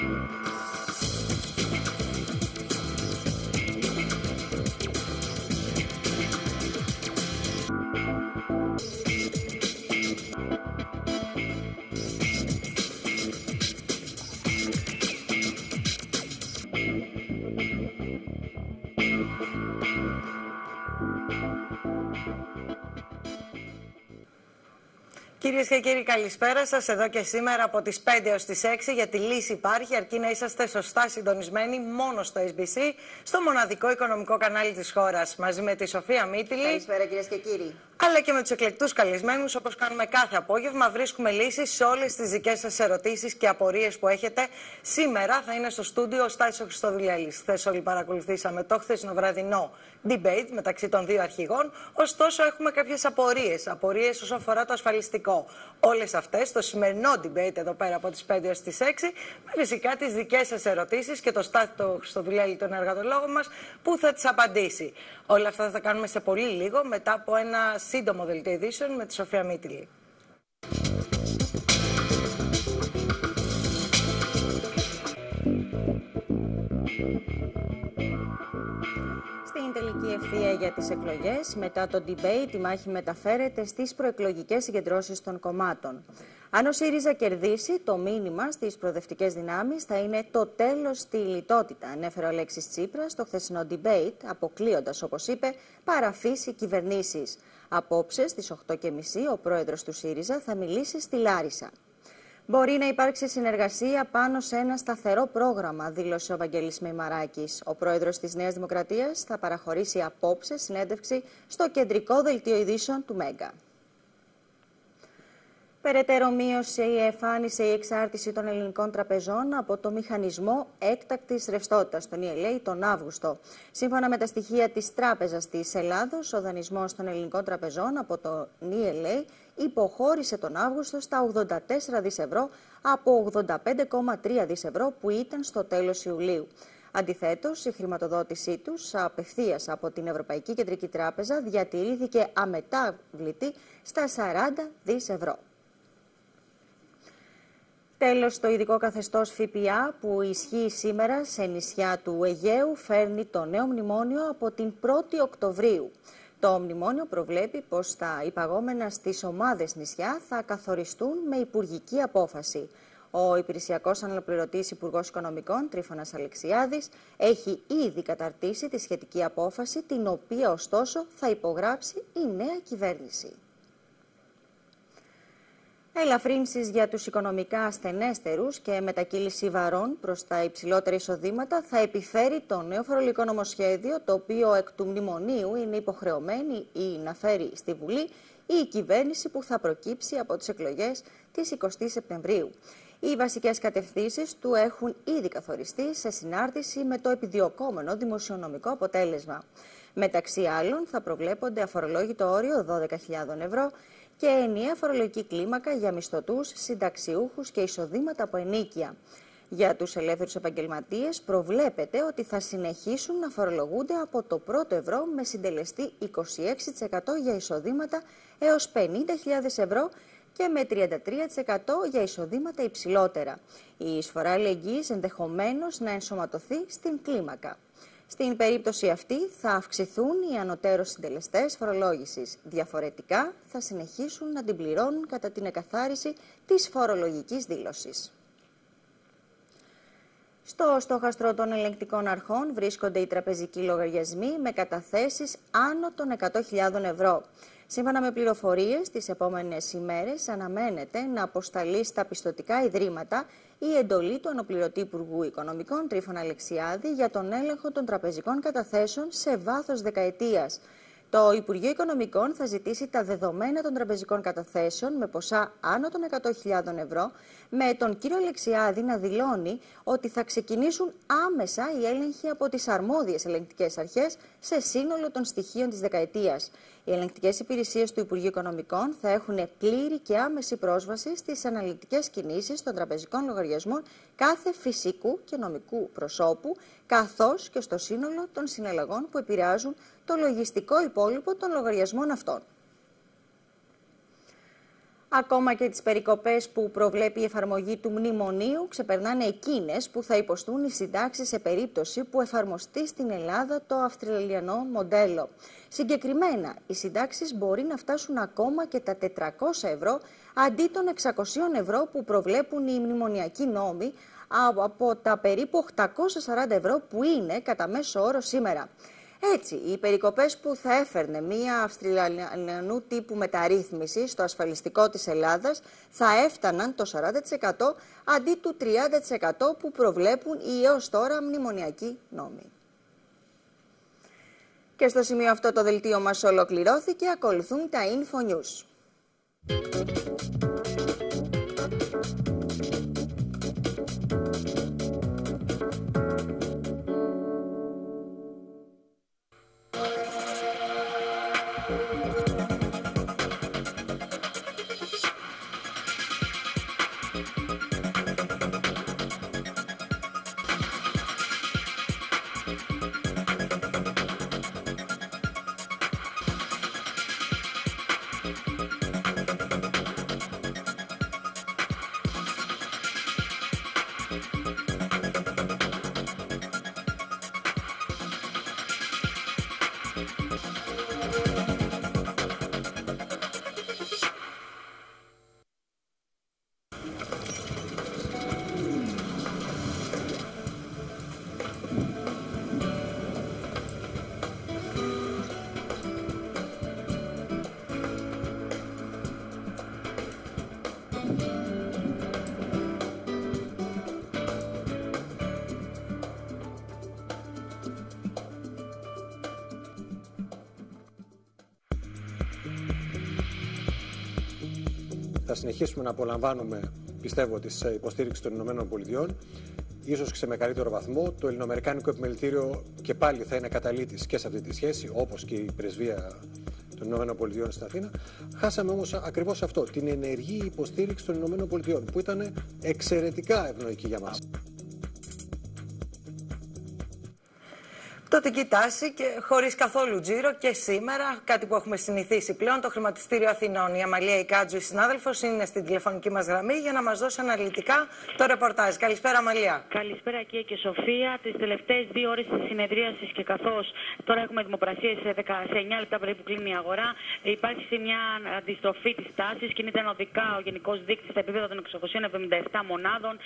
Thank you. Κυρίες και κύριοι, καλησπέρα σας. Εδώ και σήμερα από τις 5 έως τις 6, γιατί λύση υπάρχει, αρκεί να είσαστε σωστά συντονισμένοι μόνο στο SBC, στο μοναδικό οικονομικό κανάλι της χώρας. Μαζί με τη Σοφία Μίτιλη. Καλησπέρα, κυρίες και κύριοι. Αλλά και με τους εκλεκτούς καλεσμένους, όπως κάνουμε κάθε απόγευμα, βρίσκουμε λύσεις σε όλες τις δικές σας ερωτήσεις και απορίες που έχετε. Σήμερα θα είναι στο στούντιο ο Στάσης ο Χριστοδουλέλης. Χθες όλοι παρακολουθήσαμε το χθεσινό βραδινό debate μεταξύ των δύο αρχηγών. Ωστόσο, έχουμε κάποιες απορίες. Απορίες όσον αφορά το ασφαλιστικό. Όλες αυτές στο σημερινό debate εδώ πέρα από τις 5 έως τις 6, με φυσικά τις δικές σας ερωτήσεις και το Στάθη το Χριστοδουλέλη, τον εργατολόγο μας, που θα τις απαντήσει. Όλα αυτά θα τα κάνουμε σε πολύ λίγο μετά από ένα σύντομο δελτίο ειδήσεων με τη Σοφία Μίτιλη. Στην τελική ευθεία για τις εκλογές, μετά το debate, η μάχη μεταφέρεται στις προεκλογικές συγκεντρώσεις των κομμάτων. Αν ο ΣΥΡΙΖΑ κερδίσει, το μήνυμα στις προοδευτικές δυνάμεις θα είναι το τέλος στη λιτότητα, ανέφερε ο Αλέξης Τσίπρας στο χθεσινό debate, αποκλείοντας, όπως είπε, παραφύση κυβερνήσεις. Απόψε στις 8.30 ο πρόεδρος του ΣΥΡΙΖΑ θα μιλήσει στη Λάρισα. Μπορεί να υπάρξει συνεργασία πάνω σε ένα σταθερό πρόγραμμα, δήλωσε ο Βαγγέλης Μημαράκης. Ο πρόεδρος της Νέας Δημοκρατίας θα παραχωρήσει απόψε συνέντευξη στο κεντρικό δελτίο ειδήσεων του ΜΕΓΑ. Περαιτέρω μείωσε η εμφάνισε η εξάρτηση των ελληνικών τραπεζών από το μηχανισμό έκτακτης ρευστότητας, τον ELA, τον Αύγουστο. Σύμφωνα με τα στοιχεία της Τράπεζας της Ελλάδος, ο δανεισμός των ελληνικών τραπεζών από το ELA υποχώρησε τον Αύγουστο στα 84 δις ευρώ από 85,3 δις ευρώ που ήταν στο τέλος Ιουλίου. Αντιθέτως, η χρηματοδότησή τους απευθείας από την Ευρωπαϊκή Κεντρική Τράπεζα διατηρήθηκε αμετάβλητη στα 40 δις ευρώ. Τέλος, το ειδικό καθεστώς ΦΠΑ που ισχύει σήμερα σε νησιά του Αιγαίου φέρνει το νέο μνημόνιο από την 1η Οκτωβρίου. Το μνημόνιο προβλέπει πως τα υπαγόμενα στις ομάδες νησιά θα καθοριστούν με υπουργική απόφαση. Ο υπηρεσιακός αναπληρωτής Υπουργός Οικονομικών, Τρίφωνας Αλεξιάδης, έχει ήδη καταρτήσει τη σχετική απόφαση, την οποία ωστόσο θα υπογράψει η νέα κυβέρνηση. Ελαφρύνσεις για τους οικονομικά ασθενέστερους και μετακύληση βαρών προς τα υψηλότερα εισοδήματα θα επιφέρει το νέο φορολογικό νομοσχέδιο, το οποίο εκ του μνημονίου είναι υποχρεωμένη ή να φέρει στη Βουλή η κυβέρνηση που θα προκύψει από τις εκλογές της 20 Σεπτεμβρίου. Οι βασικές κατευθύνσεις του έχουν ήδη καθοριστεί σε συνάρτηση με το επιδιωκόμενο δημοσιονομικό αποτέλεσμα. Μεταξύ άλλων θα προβλέπονται αφορολόγητο όριο 12.000 ευρώ και ενιαία φορολογική κλίμακα για μισθωτούς, συνταξιούχους και εισοδήματα από ενίκεια. Για τους ελεύθερους επαγγελματίες προβλέπεται ότι θα συνεχίσουν να φορολογούνται από το πρώτο ευρώ με συντελεστή 26% για εισοδήματα έως 50.000 ευρώ και με 33% για εισοδήματα υψηλότερα. Η εισφορά αλληλεγγύης ενδεχομένως να ενσωματωθεί στην κλίμακα. Στην περίπτωση αυτή θα αυξηθούν οι ανωτέρως συντελεστές φορολόγησης. Διαφορετικά θα συνεχίσουν να την πληρώνουν κατά την εκαθάριση της φορολογικής δήλωσης. Στο στόχαστρο των ελεγκτικών αρχών βρίσκονται οι τραπεζικοί λογαριασμοί με καταθέσεις άνω των 100.000 ευρώ. Σύμφωνα με πληροφορίες, τις επόμενες ημέρες αναμένεται να αποσταλεί στα πιστοτικά ιδρύματα η εντολή του αναπληρωτή Υπουργού Οικονομικών Τρίφωνα Αλεξιάδη για τον έλεγχο των τραπεζικών καταθέσεων σε βάθος δεκαετίας. Το Υπουργείο Οικονομικών θα ζητήσει τα δεδομένα των τραπεζικών καταθέσεων με ποσά άνω των 100.000 ευρώ, με τον κύριο Αλεξιάδη να δηλώνει ότι θα ξεκινήσουν άμεσα οι έλεγχοι από τις αρμόδιες ελεγκτικές αρχές σε σύνολο των στοιχείων της δεκαετίας. Οι ελεγκτικές υπηρεσίες του Υπουργείου Οικονομικών θα έχουν πλήρη και άμεση πρόσβαση στις αναλυτικές κινήσεις των τραπεζικών λογαριασμών κάθε φυσικού και νομικού προσώπου, καθώς και στο σύνολο των συναλλαγών που επηρεάζουν το λογιστικό υπόλοιπο των λογαριασμών αυτών. Ακόμα και τις περικοπές που προβλέπει η εφαρμογή του μνημονίου ξεπερνάνε εκείνες που θα υποστούν οι συντάξεις σε περίπτωση που εφαρμοστεί στην Ελλάδα το αυστραλιανό μοντέλο. Συγκεκριμένα, οι συντάξεις μπορεί να φτάσουν ακόμα και τα 400 ευρώ αντί των 600 ευρώ που προβλέπουν οι μνημονιακοί νόμοι από τα περίπου 840 ευρώ που είναι κατά μέσο όρο σήμερα. Έτσι, οι περικοπές που θα έφερνε μια αυστραλιανού τύπου μεταρρύθμιση στο ασφαλιστικό της Ελλάδας θα έφταναν το 40% αντί του 30% που προβλέπουν οι έως τώρα μνημονιακοί νόμοι. Και στο σημείο αυτό το δελτίο μας ολοκληρώθηκε, ακολουθούν τα Info News. Συνεχίσουμε να απολαμβάνουμε, πιστεύω, της υποστήριξης των Ηνωμένων Πολιτειών, ίσως και σε μεγαλύτερο βαθμό. Το ελληνοαμερικάνικο επιμελητήριο και πάλι θα είναι καταλήτης και σε αυτή τη σχέση, όπως και η πρεσβεία των Ηνωμένων Πολιτειών στην Αθήνα. Χάσαμε όμως ακριβώς αυτό, την ενεργή υποστήριξη των Ηνωμένων Πολιτειών, που ήταν εξαιρετικά ευνοϊκή για μας. πτωτική τάση και χωρίς καθόλου τζίρο και σήμερα, κάτι που έχουμε συνηθίσει πλέον, το χρηματιστήριο Αθηνών. Η Αμαλία Ικάτζου, η συνάδελφος, είναι στην τηλεφωνική μας γραμμή για να μας δώσει αναλυτικά το ρεπορτάζ. Καλησπέρα, Αμαλία. Καλησπέρα, κύριε και Σοφία. Τις τελευταίες δύο ώρες της συνεδρίασης και καθώς τώρα έχουμε δημοπρασίες σε 19 λεπτά περίπου κλείνει η αγορά, υπάρχει μια αντιστροφή της τάσης. Κινείται ανωδικά ο γενικός δείκτης στα επίπεδα των 677 μονάδων,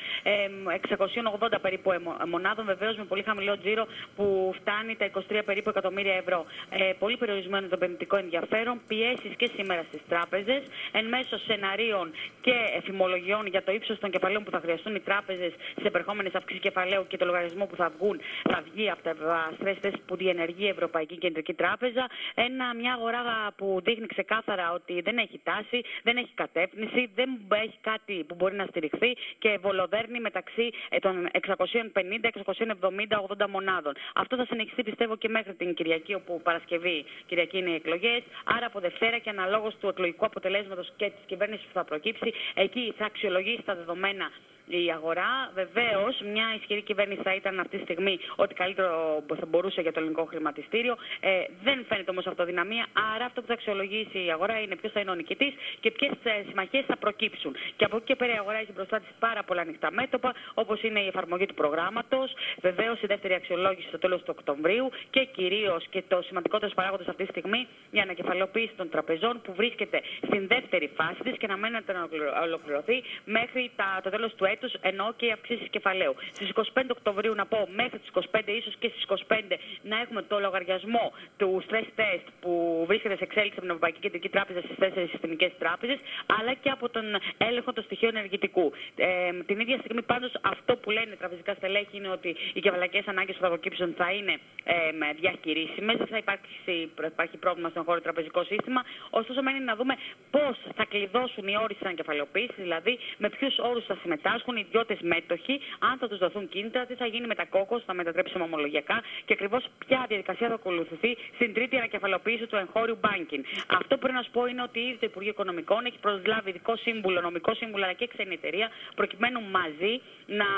680 περίπου μονάδων, βεβαίως με πολύ χαμηλό τζίρο που φτάνει φτάνει τα 23 περίπου εκατομμύρια ευρώ. Ε, πολύ περιορισμένο το επενδυτικό ενδιαφέρον, πιέσεις και σήμερα στις τράπεζες, εν μέσω σεναρίων και εφημολογιών για το ύψος των κεφαλαίων που θα χρειαστούν οι τράπεζες σε επερχόμενες αυξήσεις κεφαλαίου και το λογαριασμό που θα, βγουν, θα βγει από τα στρέφτε που διενεργεί η Ευρωπαϊκή Κεντρική Τράπεζα. Ένα, μια αγορά που δείχνει ξεκάθαρα ότι δεν έχει τάση, δεν έχει κατεύθυνση, δεν έχει κάτι που μπορεί να στηριχθεί και βολοδέρνει μεταξύ ε, των 650, 670, 80 μονάδων. Αυτό θα συνεχίσει συνεχιστεί πιστεύω και μέχρι την Κυριακή, όπου Παρασκευή Κυριακή είναι οι εκλογές. Άρα από Δευτέρα και αναλόγως του εκλογικού αποτελέσματος και της κυβέρνησης που θα προκύψει, εκεί θα αξιολογήσει τα δεδομένα η αγορά. Βεβαίως, μια ισχυρή κυβέρνηση θα ήταν αυτή τη στιγμή ότι καλύτερο θα μπορούσε για το ελληνικό χρηματιστήριο. Ε, δεν φαίνεται όμως αυτοδυναμία. Άρα, αυτό που θα αξιολογήσει η αγορά είναι ποιος θα είναι ο νικητής και ποιες συμμαχίες θα προκύψουν. Και από εκεί και πέρα η αγορά έχει μπροστά της πάρα πολλά ανοιχτά μέτωπα, όπως είναι η εφαρμογή του προγράμματος. Βεβαίως, η δεύτερη αξιολόγηση στο τέλος του Οκτωβρίου και κυρίως και το σημαντικότερο παράγοντα αυτή τη στιγμή η ανακεφαλοποίηση των τραπεζών που βρίσκεται στην δεύτερη φάση της και να μένεται να ολοκληρωθεί μέχρι τα, το τέλος του έτους έτου, ενώ και οι αυξήσει κεφαλαίου. Στις 25 Οκτωβρίου, να πω, μέχρι τις 25, ίσως και στις 25, να έχουμε το λογαριασμό του stress test που βρίσκεται σε εξέλιξη από την Ευρωπαϊκή Κεντρική Τράπεζα στις τέσσερις συστημικές τράπεζες, αλλά και από τον έλεγχο των στοιχείων ενεργητικού. Ε, την ίδια στιγμή, πάντως, αυτό που λένε οι τραπεζικά στελέχη είναι ότι οι κεφαλαϊκές ανάγκες που θα προκύψουν θα είναι ε, διαχειρίσιμες, δεν θα υπάρξει, υπάρχει πρόβλημα στον χώρο τραπεζικό σύστημα. Ωστόσο, μένει να δούμε πώς θα κλειδώσουν οι όροι τη ανακεφαλαιοποίηση, δηλαδή με ποιους όρους θα συμμετάσχουν, οι ιδιώτες μέτοχοι, αν θα τους δοθούν κίνητρα, τι θα γίνει με τα κόκκο, θα μετατρέψει ομολογιακά και ακριβώς ποια διαδικασία θα ακολουθηθεί στην τρίτη ανακεφαλοποίηση του εγχώριου banking. Αυτό που πρέπει να σου πω είναι ότι ήδη το Υπουργείο Οικονομικών έχει προσλάβει ειδικό σύμβουλο, νομικό σύμβουλο αλλά και ξένη εταιρεία, προκειμένου μαζί να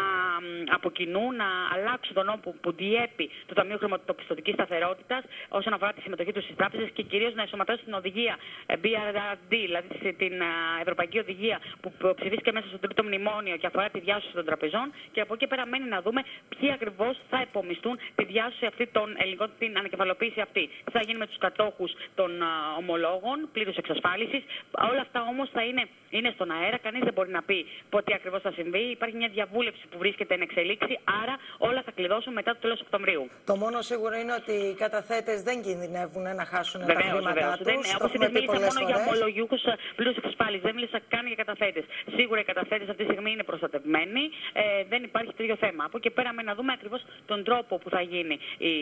από κοινού να αλλάξουν τον νόμο που διέπει το Ταμείο Χρηματοπιστωτικής Σταθερότητας όσον αφορά τη συμμετοχή τους στις τράπεζες και κυρίως να ενσωματώσουν την οδηγία ε, BRD, δηλαδή την Ευρωπαϊκή Οδηγία που ψηφίστηκε μέσα στο τρίτο μνημόνιο και αφορά τη διάσωση των τραπεζών. Και από εκεί πέρα μένει να δούμε ποιοι ακριβώς θα επομιστούν τη διάσωση αυτή των ελληνικών, την ανακεφαλοποίηση αυτή. Τι θα γίνει με τους κατόχους των ομολόγων, πλήρους εξασφάλισης. Όλα αυτά όμως θα είναι, είναι στον αέρα. Κανείς δεν μπορεί να πει πότε ακριβώς θα συμβεί. Υπάρχει μια διαβούλευση που βρίσκεται εν εξελίξη. Άρα όλα θα κλειδώσουν μετά το τέλος Οκτωβρίου. Το μόνο σίγουρο είναι ότι οι καταθέτες δεν κινδυνεύουν να χάσουν βεβαίως, τα χρήματά τους. Όπω είπε, μίλησα μόνο φορές. για ομολογιούχου πλήρους εξασφάλισης. Δεν μίλησα καν για καταθέτες. Σίγουρα οι καταθέτες αυτή τη στιγμή είναι προστατευμένοι. Ε, δεν υπάρχει τέτοιο θέμα. Από εκεί πέρα με να δούμε ακριβώς τον τρόπο που θα, γίνει, η,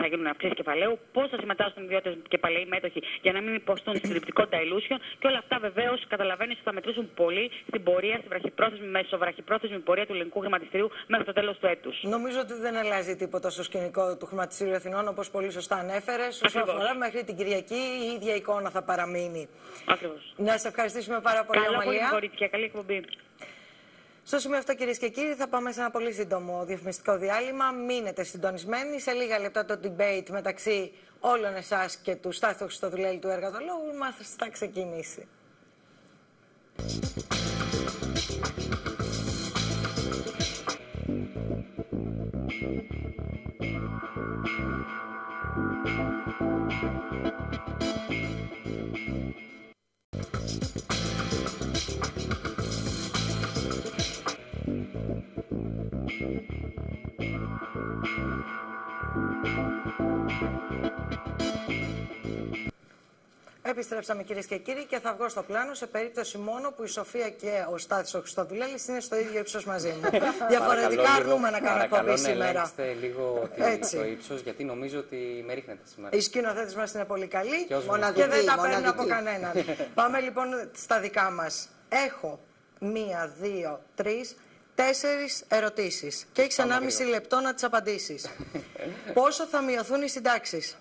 θα γίνουν αυξήσεις κεφαλαίου, πώς θα συμμετάσχουν οι ιδιώτες κεφαλαίοι μέτοχοι για να μην υποστούν συντριπτικό dilution και όλα αυτά βεβαίως καταλαβαίνεις ότι θα μετρήσουν πολύ στην πορεία, στη βραχυπρόθεσμη, μεσοβραχυπρόθεσμη πορεία του ελληνικού χρηματιστηρίου μέχρι το τέλος του έτους. Νομίζω ότι δεν αλλάζει τίποτα στο σκηνικό του χρηματιστηρίου Αθηνών, όπως πολύ σωστά ανέφερες. Όσο αφορά μέχρι την Κυριακή, η ίδια εικόνα θα παραμείνει. Ακριβώς. Να σε ευχαριστήσουμε πάρα πολύ, Καλό πολύ, καλή εκπομπή. Στο σημείο αυτό, κυρίες και κύριοι, θα πάμε σε ένα πολύ σύντομο διαφημιστικό διάλειμμα. Μείνετε συντονισμένοι. Σε λίγα λεπτά το debate μεταξύ όλων εσάς και του Στάθου Χριστοδουλέλη του Εργατολόγου μας θα ξεκινήσει. Επιστρέψαμε κυρίες και κύριοι και θα βγω στο πλάνο σε περίπτωση μόνο που η Σοφία και ο Στάθης ο Χριστοδουλέλης είναι στο ίδιο ύψος μαζί μου. Διαφορετικά αρνούμε να κάνω εκπομπή σήμερα. Να λίγο το ύψος, γιατί νομίζω ότι με ρίχνετε σήμερα. Οι σκηνοθέτες μας είναι πολύ καλοί και, και δεν τα παίρνουν από κανέναν. Πάμε λοιπόν στα δικά μας. Έχω μία, δύο, τρεις, τέσσερις ερωτήσεις. Και έχεις 1,5 λεπτό να τις απαντήσεις. Πόσο θα μειωθούν οι συντάξεις;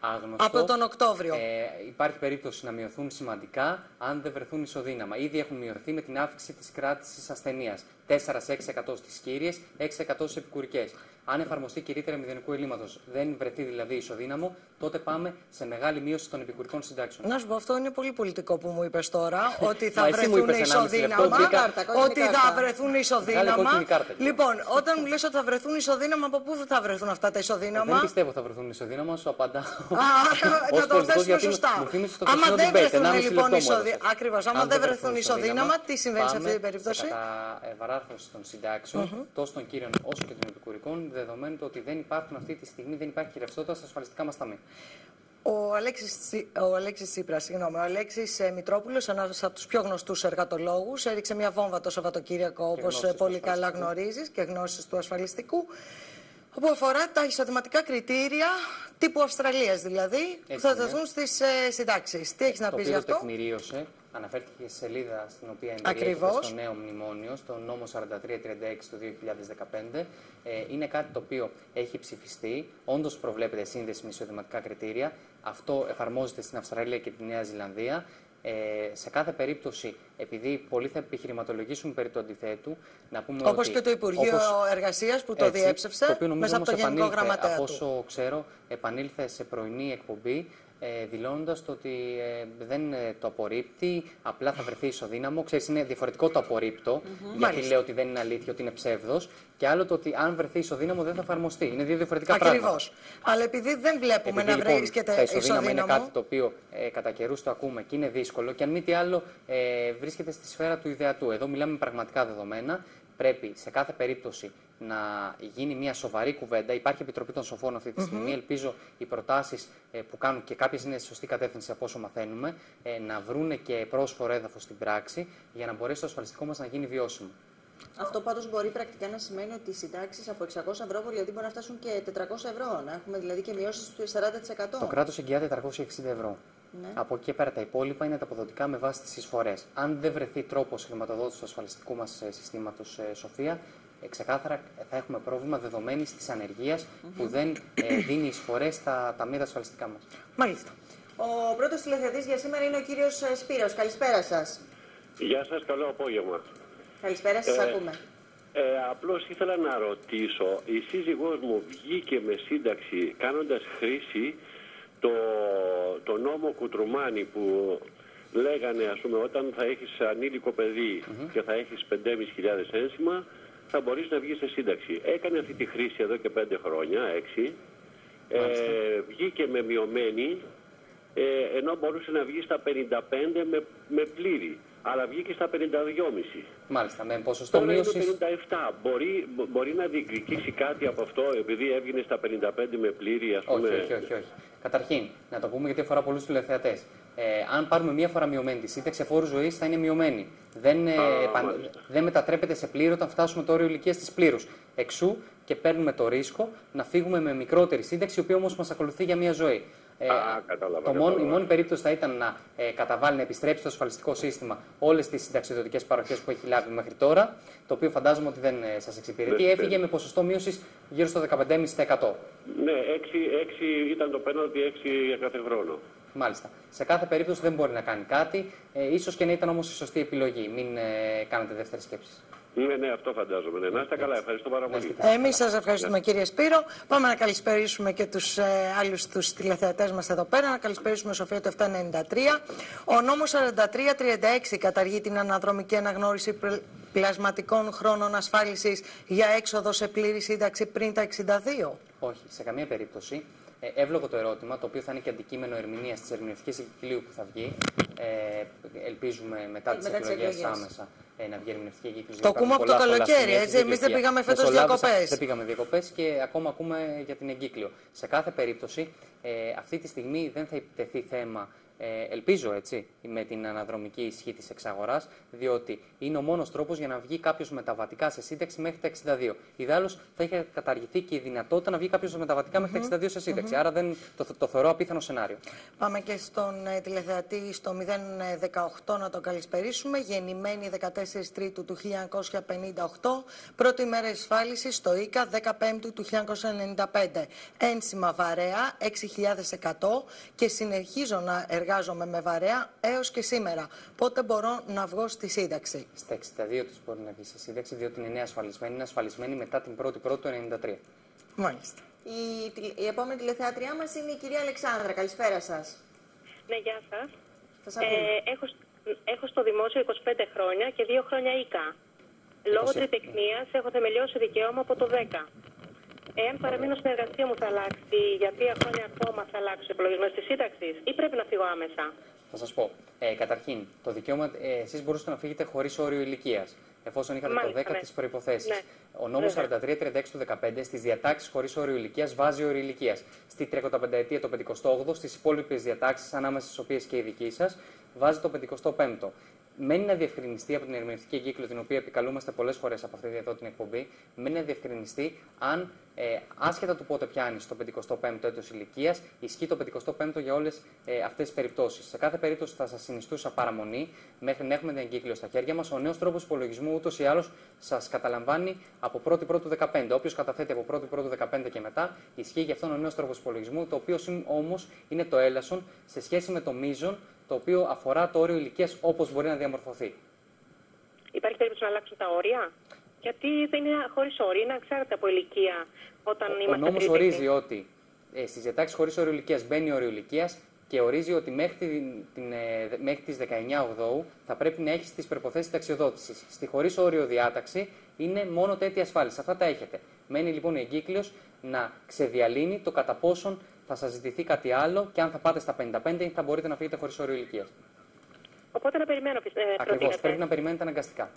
Άγνωστο. Από τον Οκτώβριο. Ε, υπάρχει περίπτωση να μειωθούν σημαντικά αν δεν βρεθούν ισοδύναμα. Ήδη έχουν μειωθεί με την αύξηση της κράτησης ασθενείας. 4 σε 6% στις κύριες, 6% στις επικουρικές. Αν εφαρμοστεί και ρήτρα μηδενικού ελλείμματος, δεν βρεθεί δηλαδή ισοδύναμο, τότε πάμε σε μεγάλη μείωση των επικουρικών συντάξεων. Να σου πω, αυτό είναι πολύ πολιτικό που μου είπες τώρα, ότι θα βρεθούν ισοδύναμα. Ότι θα βρεθούν ισοδύναμα. Λοιπόν, όταν μου λες ότι θα βρεθούν ισοδύναμα, από πού θα βρεθούν αυτά τα ισοδύναμα; Δεν πιστεύω θα βρεθούν ισοδύναμα, σου απαντάω. Να το θέσουμε σωστά. Άμα δεν βρεθούν λοιπόν ισοδύναμα. Ακριβώς, άμα δεν βρεθούν ισοδύναμα, τι συμβαίνει σε αυτή την περίπτωση; Κατά ευαράρθρωση των συντάξεων, τόσο των κύριων όσο και των επικουρικών, δεδομένου ότι δεν υπάρχουν αυτή τη στιγμή, δεν υπάρχει ρευστότητα στα ασφαλιστικά μας ταμεία. Ο Αλέξης, ο Αλέξης Τσίπρας, συγγνώμη, ο Αλέξης ε, Μητρόπουλος, ένας από τους πιο γνωστούς εργατολόγους, έριξε μια βόμβα το Σαββατοκύριακο, όπως ε, πολύ καλά γνωρίζεις, και γνώσεις του ασφαλιστικού, που αφορά τα εισοδηματικά κριτήρια τύπου Αυστραλίας δηλαδή, που θα δοθούν στις ε, συντάξεις. Τι έχεις να πεις γι' αυτό; Το αναφέρθηκε σε σελίδα στην οποία εμπεριέχεται στο νέο μνημόνιο, στο νόμο 4336 του 2015. Ε, είναι κάτι το οποίο έχει ψηφιστεί. Όντως προβλέπεται σύνδεση με εισοδηματικά κριτήρια. Αυτό εφαρμόζεται στην Αυστραλία και τη Νέα Ζηλανδία. Ε, σε κάθε περίπτωση, επειδή πολλοί θα επιχειρηματολογήσουν περί του αντιθέτου, να πούμε όπως και το Υπουργείο όπως... Εργασίας που το έτσι, διέψευσε το οποίο μέσα από το Γενικό Γραμματέα Από όσο ξέρω, επανήλθε σε πρωινή εκπομπή ε, δηλώνοντας ότι ε, δεν ε, το απορρίπτει, απλά θα βρεθεί ισοδύναμο. Ξέρεις, είναι διαφορετικό το απορρίπτω, mm γιατί λέω ότι δεν είναι αλήθεια, ότι είναι ψεύδος. Και άλλο το ότι αν βρεθεί ισοδύναμο δεν θα εφαρμοστεί. Είναι δύο διαφορετικά Ακριβώς. πράγματα. Ακριβώς. Αλλά επειδή δεν βλέπουμε επειδή, να λοιπόν, βρίσκεται ισοδύναμο. ισοδύναμο. είναι κάτι το οποίο ε, κατά καιρούς το ακούμε και είναι δύσκολο και αν μη τι άλλο ε, βρίσκεται στη σφαίρα του ιδεατού. Εδώ μιλάμε πραγματικά δεδομένα. Πρέπει σε κάθε περίπτωση να γίνει μια σοβαρή κουβέντα. Υπάρχει Επιτροπή των Σοφών αυτή τη στιγμή. Ελπίζω οι προτάσεις ε, που κάνουν και κάποιες είναι σε σωστή κατεύθυνση από όσο μαθαίνουμε, ε, να βρούνε και πρόσφορο έδαφος στην πράξη για να μπορέσει το ασφαλιστικό μας να γίνει βιώσιμο. Αυτό πάντως μπορεί πρακτικά να σημαίνει ότι οι συντάξεις από 600 ευρώ δηλαδή μπορεί να φτάσουν και 400 ευρώ. Να έχουμε δηλαδή και μειώσεις του 40%. Το κράτος εγγυάται 460 ευρώ. Ναι. Από εκεί και πέρα τα υπόλοιπα είναι τα αποδοτικά με βάση τις εισφορές. Αν δεν βρεθεί τρόπος χρηματοδότησης του ασφαλιστικού μας ε, συστήματος, Σοφία, ε, ξεκάθαρα θα έχουμε πρόβλημα δεδομένης της ανεργίας που δεν ε, δίνει εισφορές στα ταμεία ασφαλιστικά μας. Μάλιστα. Ο πρώτος τηλεθεατής για σήμερα είναι ο κύριος Σπύρος. Καλησπέρα σας. Γεια σας, καλό απόγευμα. Καλησπέρα, σας ε, ακούμε. Ε, απλώς ήθελα να ρωτήσω, η σύζυγός μου βγήκε με σύνταξη κάνοντας χρήση το, το νόμο Κουτρουμάνη που λέγανε ας πούμε όταν θα έχεις ανήλικο παιδί και θα έχεις 5.500 ένσημα θα μπορείς να βγεις σε σύνταξη. Έκανε αυτή τη χρήση εδώ και 5 χρόνια, 6. Ε, βγήκε με μειωμένη ε, ενώ μπορούσε να βγει στα 55 με, με πλήρη. Αλλά βγήκε στα 52,5. Μάλιστα, με ποσοστό Τώρα μείωσης. είναι 57. Μπορεί, μπο- μπορεί να διεκδικήσει κάτι από αυτό επειδή έβγαινε στα 55 με πλήρη, ας πούμε. Όχι, όχι, όχι, όχι. Καταρχήν, να το πούμε γιατί αφορά πολλούς τηλεθεατές. Ε, αν πάρουμε μία φορά μειωμένη τη σύνταξη εφόρου ζωής, θα είναι μειωμένη. Δεν, ε, επαν- μάλιστα. δεν μετατρέπεται σε πλήρω όταν φτάσουμε το όριο ηλικίας της πλήρους. Εξού και παίρνουμε το ρίσκο να φύγουμε με μικρότερη σύνταξη, η οποία όμως μας ακολουθεί για μία ζωή. Ε, Α, κατάλαβα, το μόνο, η κατάλαβα. μόνη περίπτωση θα ήταν να ε, καταβάλει, να επιστρέψει στο ασφαλιστικό σύστημα όλες τις συνταξιδοτικέ παροχές που έχει λάβει μέχρι τώρα, το οποίο φαντάζομαι ότι δεν ε, σας εξυπηρετεί. Δεν Έφυγε θέλει. με ποσοστό μείωσης γύρω στο 15,5%. Ναι, 6, 6 ήταν το πέναλτι 6 για κάθε χρόνο. Μάλιστα. Σε κάθε περίπτωση δεν μπορεί να κάνει κάτι. Ε, ίσως και να ήταν όμως η σωστή επιλογή. Μην ε, κάνετε δεύτερη σκέψη. Ναι, ναι, αυτό φαντάζομαι. Ναι. Να είστε καλά, ευχαριστώ πάρα Να είστε πολύ. καλά. Εμείς σας ευχαριστούμε κύριε Σπύρο. Πάμε να καλησπερίσουμε και τους ε, άλλους τους τηλεθεατές μας εδώ πέρα. Να καλησπερίσουμε Σοφία του 793. Ο νόμος 4336 καταργεί την αναδρομική αναγνώριση πλ- πλασματικών χρόνων ασφάλισης για έξοδο σε πλήρης σύνταξη πριν τα 62. Όχι, σε καμία περίπτωση. Ε, εύλογο το ερώτημα, το οποίο θα είναι και αντικείμενο ερμηνείας της ερμηνευτικής εγκυκλίου που θα βγει. Ε, ελπίζουμε μετά Ε, τις μετά τις εκλογές εκλογές. άμεσα ε, να βγει ερμηνευτική εγκύκλιο. Το ακούμε από το καλοκαίρι, έτσι, εμείς δεν πήγαμε φέτος διακοπές. Δεν πήγαμε διακοπές και ακόμα ακούμε για την εγκύκλιο. Σε κάθε περίπτωση, ε, αυτή τη στιγμή δεν θα επιτεθεί θέμα. Ε, ελπίζω έτσι με την αναδρομική ισχύ της εξαγοράς, διότι είναι ο μόνος τρόπος για να βγει κάποιος μεταβατικά σε σύνταξη μέχρι τα 62. Ιδάλω θα είχε καταργηθεί και η δυνατότητα να βγει κάποιος μεταβατικά μέχρι τα 62 σε σύνταξη. Άρα δεν, το, το θεωρώ απίθανο σενάριο. Πάμε και στον ε, τηλεθεατή στο 018 να τον καλησπερίσουμε. Γεννημένη 14 Τρίτου του 1958. Πρώτη μέρα εισφάλισης στο ΙΚΑ 15 του 1995. Ένσημα βαρέα 6.100 και συνεχίζω να εργάζομαι με βαρέα έως και σήμερα. Πότε μπορώ να βγω στη σύνταξη; Στα 62 τη μπορεί να βγεις σε σύνταξη, διότι είναι νέα ασφαλισμένη. Είναι ασφαλισμένη μετά την 1η Πρώτη του 1993. Μάλιστα. Η, τηλε- η επόμενη τηλεθεατριά μας είναι η κυρία Αλεξάνδρα. Καλησπέρα σας. Ναι, γεια σας. Σας ακούμε. Ε, έχω, σ- έχω στο δημόσιο 25 χρόνια και 2 χρόνια ΙΚΑ. Λόγω 20. τριτεχνίας έχω θεμελιώσει δικαίωμα από το 10. Εάν παραμείνω στην εργασία μου θα αλλάξει, για τρία χρόνια ακόμα θα αλλάξει ο υπολογισμό της σύνταξης ή πρέπει να φύγω άμεσα; Θα σας πω. Ε, καταρχήν, το δικαίωμα, ε, εσείς μπορούσατε να φύγετε χωρίς όριο ηλικίας, εφόσον είχατε Μάλιστα, το 10 ναι. τι προποθέσει. Ναι. Ο νόμος Βέβαια. 4336 του 15 στις διατάξεις χωρίς όριο ηλικίας βάζει όριο ηλικίας. Στη 35 ετία το 58, στις υπόλοιπες διατάξεις, ανάμεσα στις οποίες και η δική σας, βάζει το 55ο. Μένει να διευκρινιστεί από την ερμηνευτική κύκλο, την οποία επικαλούμαστε πολλές φορές από αυτή εδώ την εκπομπή, μένει να διευκρινιστεί αν ε, άσχετα του πότε πιάνει το 55ο έτος ηλικίας, ισχύει το 55ο για όλες ε, αυτές τις περιπτώσεις. Σε κάθε περίπτωση θα σας συνιστούσα παραμονή μέχρι να έχουμε την εγκύκλιο στα χέρια μας. Ο νέος τρόπος υπολογισμού ούτως ή άλλως σας καταλαμβάνει από 1η Πρώτου 15. Όποιος καταθέτει από 1η Πρώτου 15 και μετά, ισχύει για αυτόν ο νέος τρόπος υπολογισμού, το οποίο όμως είναι το έλασον σε σχέση με το μείζον, το οποίο αφορά το όριο ηλικίας όπως μπορεί να διαμορφωθεί. Υπάρχει περίπτωση να αλλάξουν τα όρια; Γιατί δεν είναι χωρίς όρια, είναι εξάρτητα από ηλικία όταν Ο είμαστε νόμος τρίτεχνοι. ορίζει ότι ε, στις διατάξεις χωρίς όριο ηλικίας μπαίνει όριο ηλικίας και ορίζει ότι μέχρι, την, την, ε, δε- μέχρι τις 19 Οκτώου θα πρέπει να έχεις τις προϋποθέσεις ταξιοδότησης. Στη χωρίς όριο διάταξη είναι μόνο τέτοια ασφάλιση. Αυτά τα έχετε. Μένει λοιπόν η εγκύκλειος να ξεδιαλύνει το κατά πόσον θα σας ζητηθεί κάτι άλλο και αν θα πάτε στα 55 θα μπορείτε να φύγετε χωρίς όριο ηλικίας. Οπότε να περιμένω, πιστε- ε, Ακριβώς. προτείνετε. Πρέπει να περιμένετε αναγκαστικά.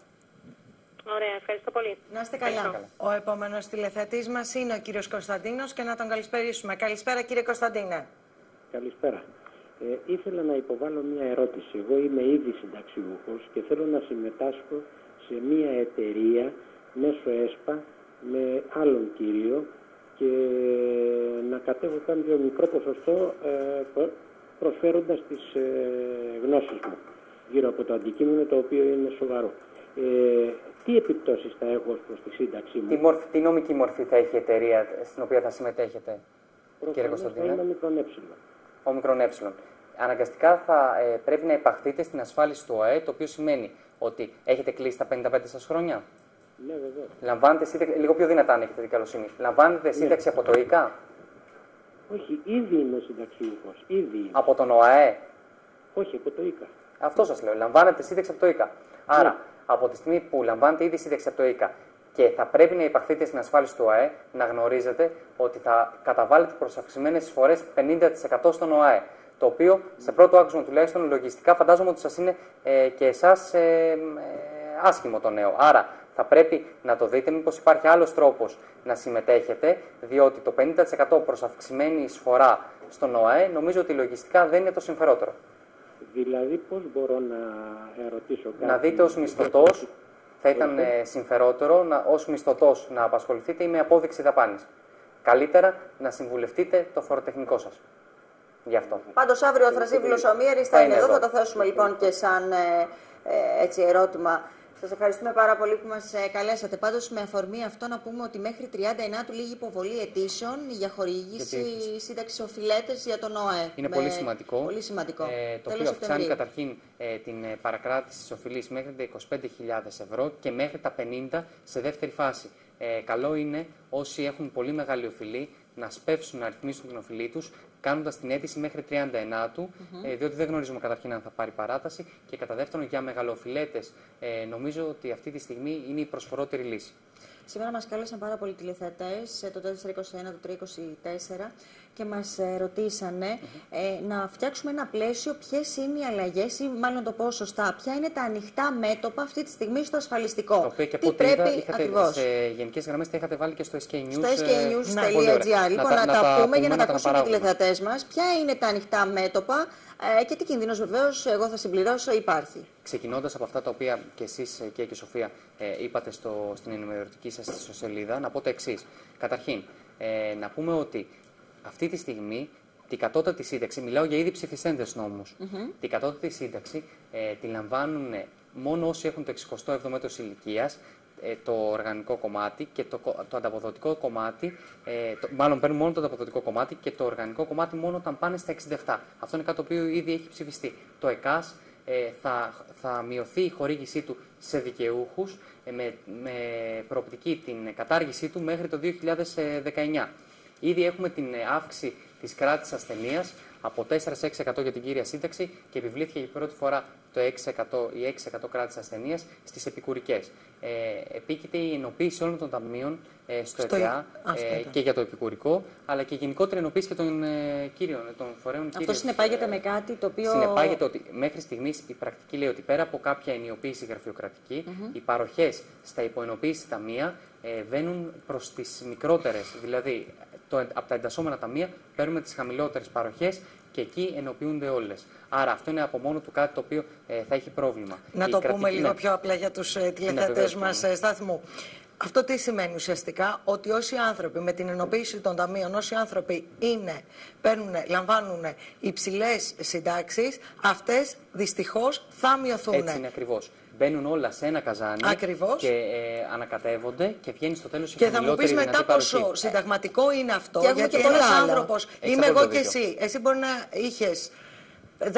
Ωραία, ευχαριστώ πολύ. Να είστε καλά. Καλά. Ο επόμενος τηλεθεατής μας είναι ο κύριος Κωνσταντίνος και να τον καλησπερίσουμε. Καλησπέρα κύριε Κωνσταντίνε. Καλησπέρα. Ε, ήθελα να υποβάλω μια ερώτηση. Εγώ είμαι ήδη συνταξιούχος και θέλω να συμμετάσχω σε μια εταιρεία μέσω ΕΣΠΑ με άλλον κύριο και να κατέχω κάποιο μικρό ποσοστό ε, προ- προσφέροντας τις ε, γνώσεις μου γύρω από το αντικείμενο το οποίο είναι σοβαρό. Ε, τι επιπτώσεις θα έχω ως προς τη σύνταξή μου; Τι, μορφή, τι νομική μορφή θα έχει η εταιρεία στην οποία θα συμμετέχετε, κύριε Προφανώς θα Κωνσταντίνε. είμαι μικρόν ε. όμικρον ε. Αναγκαστικά θα ε, πρέπει να υπαχθείτε στην ασφάλιση του ΟΑΕ, το οποίο σημαίνει ότι έχετε κλείσει τα 55 σας χρόνια; Ναι, βέβαια. Λαμβάνετε σύνταξη, λίγο πιο δυνατά αν έχετε την καλοσύνη. Λαμβάνετε σύνταξη από το ΙΚΑ, Όχι, ήδη είμαι συνταξιούχος. Ήδη είμαι. από τον ΟΑΕ; Όχι, από το ΙΚΑ. Αυτό σας λέω. Λαμβάνετε σύνταξη από το ΙΚΑ. Άρα, από τη στιγμή που λαμβάνετε ήδη σύνταξη από το ΙΚΑ και θα πρέπει να υπαχθείτε στην ασφάλιση του ΟΑΕ, να γνωρίζετε ότι θα καταβάλλετε προ αυξημένε εισφορέ 50% στον ΟΑΕ. Το οποίο σε πρώτο άκουσμα τουλάχιστον λογιστικά φαντάζομαι ότι σας είναι ε, και εσάς ε, ε, άσχημο το νέο. Άρα θα πρέπει να το δείτε μήπως υπάρχει άλλος τρόπος να συμμετέχετε, διότι το 50% προς αυξημένη εισφορά στον ΟΑΕ νομίζω ότι λογιστικά δεν είναι το συμφερότερο. Δηλαδή, πώς μπορώ να ερωτήσω κάτι; Να δείτε ως μισθωτός, θα ήταν ε, συμφερότερο να, ως μισθωτός να απασχοληθείτε ή με απόδειξη δαπάνης. Καλύτερα να συμβουλευτείτε το φοροτεχνικό σας. Γι' αυτό. Πάντως αύριο ο Θρασίβουλος Ομίερη θα Θα είναι είναι εδώ. εδώ. Θα το θέσουμε λοιπόν και σαν ε, ε, έτσι, ερώτημα. Σας ευχαριστούμε πάρα πολύ που μας καλέσατε. Πάντως, με αφορμή αυτό, να πούμε ότι μέχρι 39 του λίγη υποβολή αιτήσεων για χορήγηση Γιατί- σύνταξη οφειλέτες για τον ΟΑΕ. Είναι Με- πολύ σημαντικό. Πολύ σημαντικό. Ε, το Τέλος οποίο αυξάνει Σεπτεμβρίου. καταρχήν ε, την ε, παρακράτηση της οφειλής μέχρι τα 25.000 ευρώ και μέχρι τα 50 σε δεύτερη φάση. Ε, καλό είναι όσοι έχουν πολύ μεγάλη οφειλή να σπεύσουν να ρυθμίσουν την οφειλή τους, κάνοντας την αίτηση μέχρι 39 του, ε, διότι δεν γνωρίζουμε καταρχήν αν θα πάρει παράταση. Και κατά δεύτερον, για μεγαλοφιλέτες, ε, νομίζω ότι αυτή τη στιγμή είναι η προσφορότερη λύση. Σήμερα μας κάλεσαν πάρα πολλοί τηλεθεατές, ε, το 421, το 324 και μας ε, ρωτήσανε ε, να φτιάξουμε ένα πλαίσιο ποιες είναι οι αλλαγές ή μάλλον το πω σωστά, ποια είναι τα ανοιχτά μέτωπα αυτή τη στιγμή στο ασφαλιστικό. Το οποίο και Τι από ό,τι είδα, πρέπει είχατε, ακριβώς. σε γενικές γραμμές τα είχατε βάλει και στο SK News. Στο ε, πολύ ωραία. sknews.gr. Λοιπόν, να, να τα, πούμε για να τα να ακούσουν και οι αναπαράγουμε. τηλεθεατές μας. Ποια είναι τα ανοιχτά μέτωπα ε, και τι κινδύνος βεβαίως, εγώ θα συμπληρώσω, υπάρχει. Ξεκινώντας από αυτά τα οποία και εσείς και η Σοφία ε, είπατε στο, στην ενημερωτική σας ιστοσελίδα, να πω το εξής. Καταρχήν, ε, να πούμε ότι αυτή τη στιγμή την κατώτατη σύνταξη, μιλάω για ήδη ψηφιστέντε νόμους, την κατώτατη σύνταξη ε, τη λαμβάνουν μόνο όσοι έχουν το 67ο έτος ηλικίας, ε, το οργανικό κομμάτι και το, κο- το ανταποδοτικό κομμάτι, ε, το, μάλλον παίρνουν μόνο το ανταποδοτικό κομμάτι και το οργανικό κομμάτι μόνο όταν πάνε στα 67. Αυτό είναι κάτι το οποίο ήδη έχει ψηφιστεί. Το ΕΚΑΣ ε, θα, θα μειωθεί η χορήγησή του σε δικαιούχους ε, με, με προοπτική την κατάργησή του μέχρι το 2019. Ήδη έχουμε την ε, αύξηση της κράτης ασθενείας από 4 σε 6% για την κύρια σύνταξη και επιβλήθηκε για πρώτη φορά το 6% ή 6% κράτης ασθενείας στις επικουρικές. Ε, επίκειται η ενοποίηση όλων των ταμείων ε, στο, Στο- ΕΤΕΑ Α, στο ε, ΕΤΕΑ. και για το επικουρικό, αλλά και γενικότερη ενοποίηση και των ε, κύριων, ε, των φορέων Αυτό κύριων. συνεπάγεται με κάτι το οποίο... Συνεπάγεται ότι μέχρι στιγμής η πρακτική λέει ότι πέρα από κάποια ενιοποίηση γραφειοκρατική, οι παροχές στα υποενοποίηση ταμεία ε, βαίνουν προς τις μικρότερες. Δηλαδή, το, από τα εντασσόμενα ταμεία παίρνουμε τις χαμηλότερες παροχές και εκεί ενοποιούνται όλες. Άρα, αυτό είναι από μόνο του κάτι το οποίο ε, θα έχει πρόβλημα. Να Η το κρατική- πούμε λίγο ναι. πιο απλά για τους ε, τηλεθεατές βεβαίως, μας ναι. ε, σταθμού. Αυτό τι σημαίνει ουσιαστικά, ότι όσοι άνθρωποι με την ενοποίηση των ταμείων, όσοι άνθρωποι είναι, παίρνουν, λαμβάνουν υψηλές συντάξεις, αυτές δυστυχώς θα μειωθούν. Έτσι είναι ακριβώς. Μπαίνουν όλα σε ένα καζάνι Ακριβώς. και ε, ανακατεύονται και βγαίνει στο τέλος η Και θα μου χαμηλότερη πει μετά δυνατή παροχή. πόσο συνταγματικό είναι αυτό. Και έχουμε γιατί και πολλά ένας άλλα. άνθρωπος, Έχεις είμαι εγώ απόλυτο και δίκιο. εσύ. Εσύ μπορεί να είχες 10.000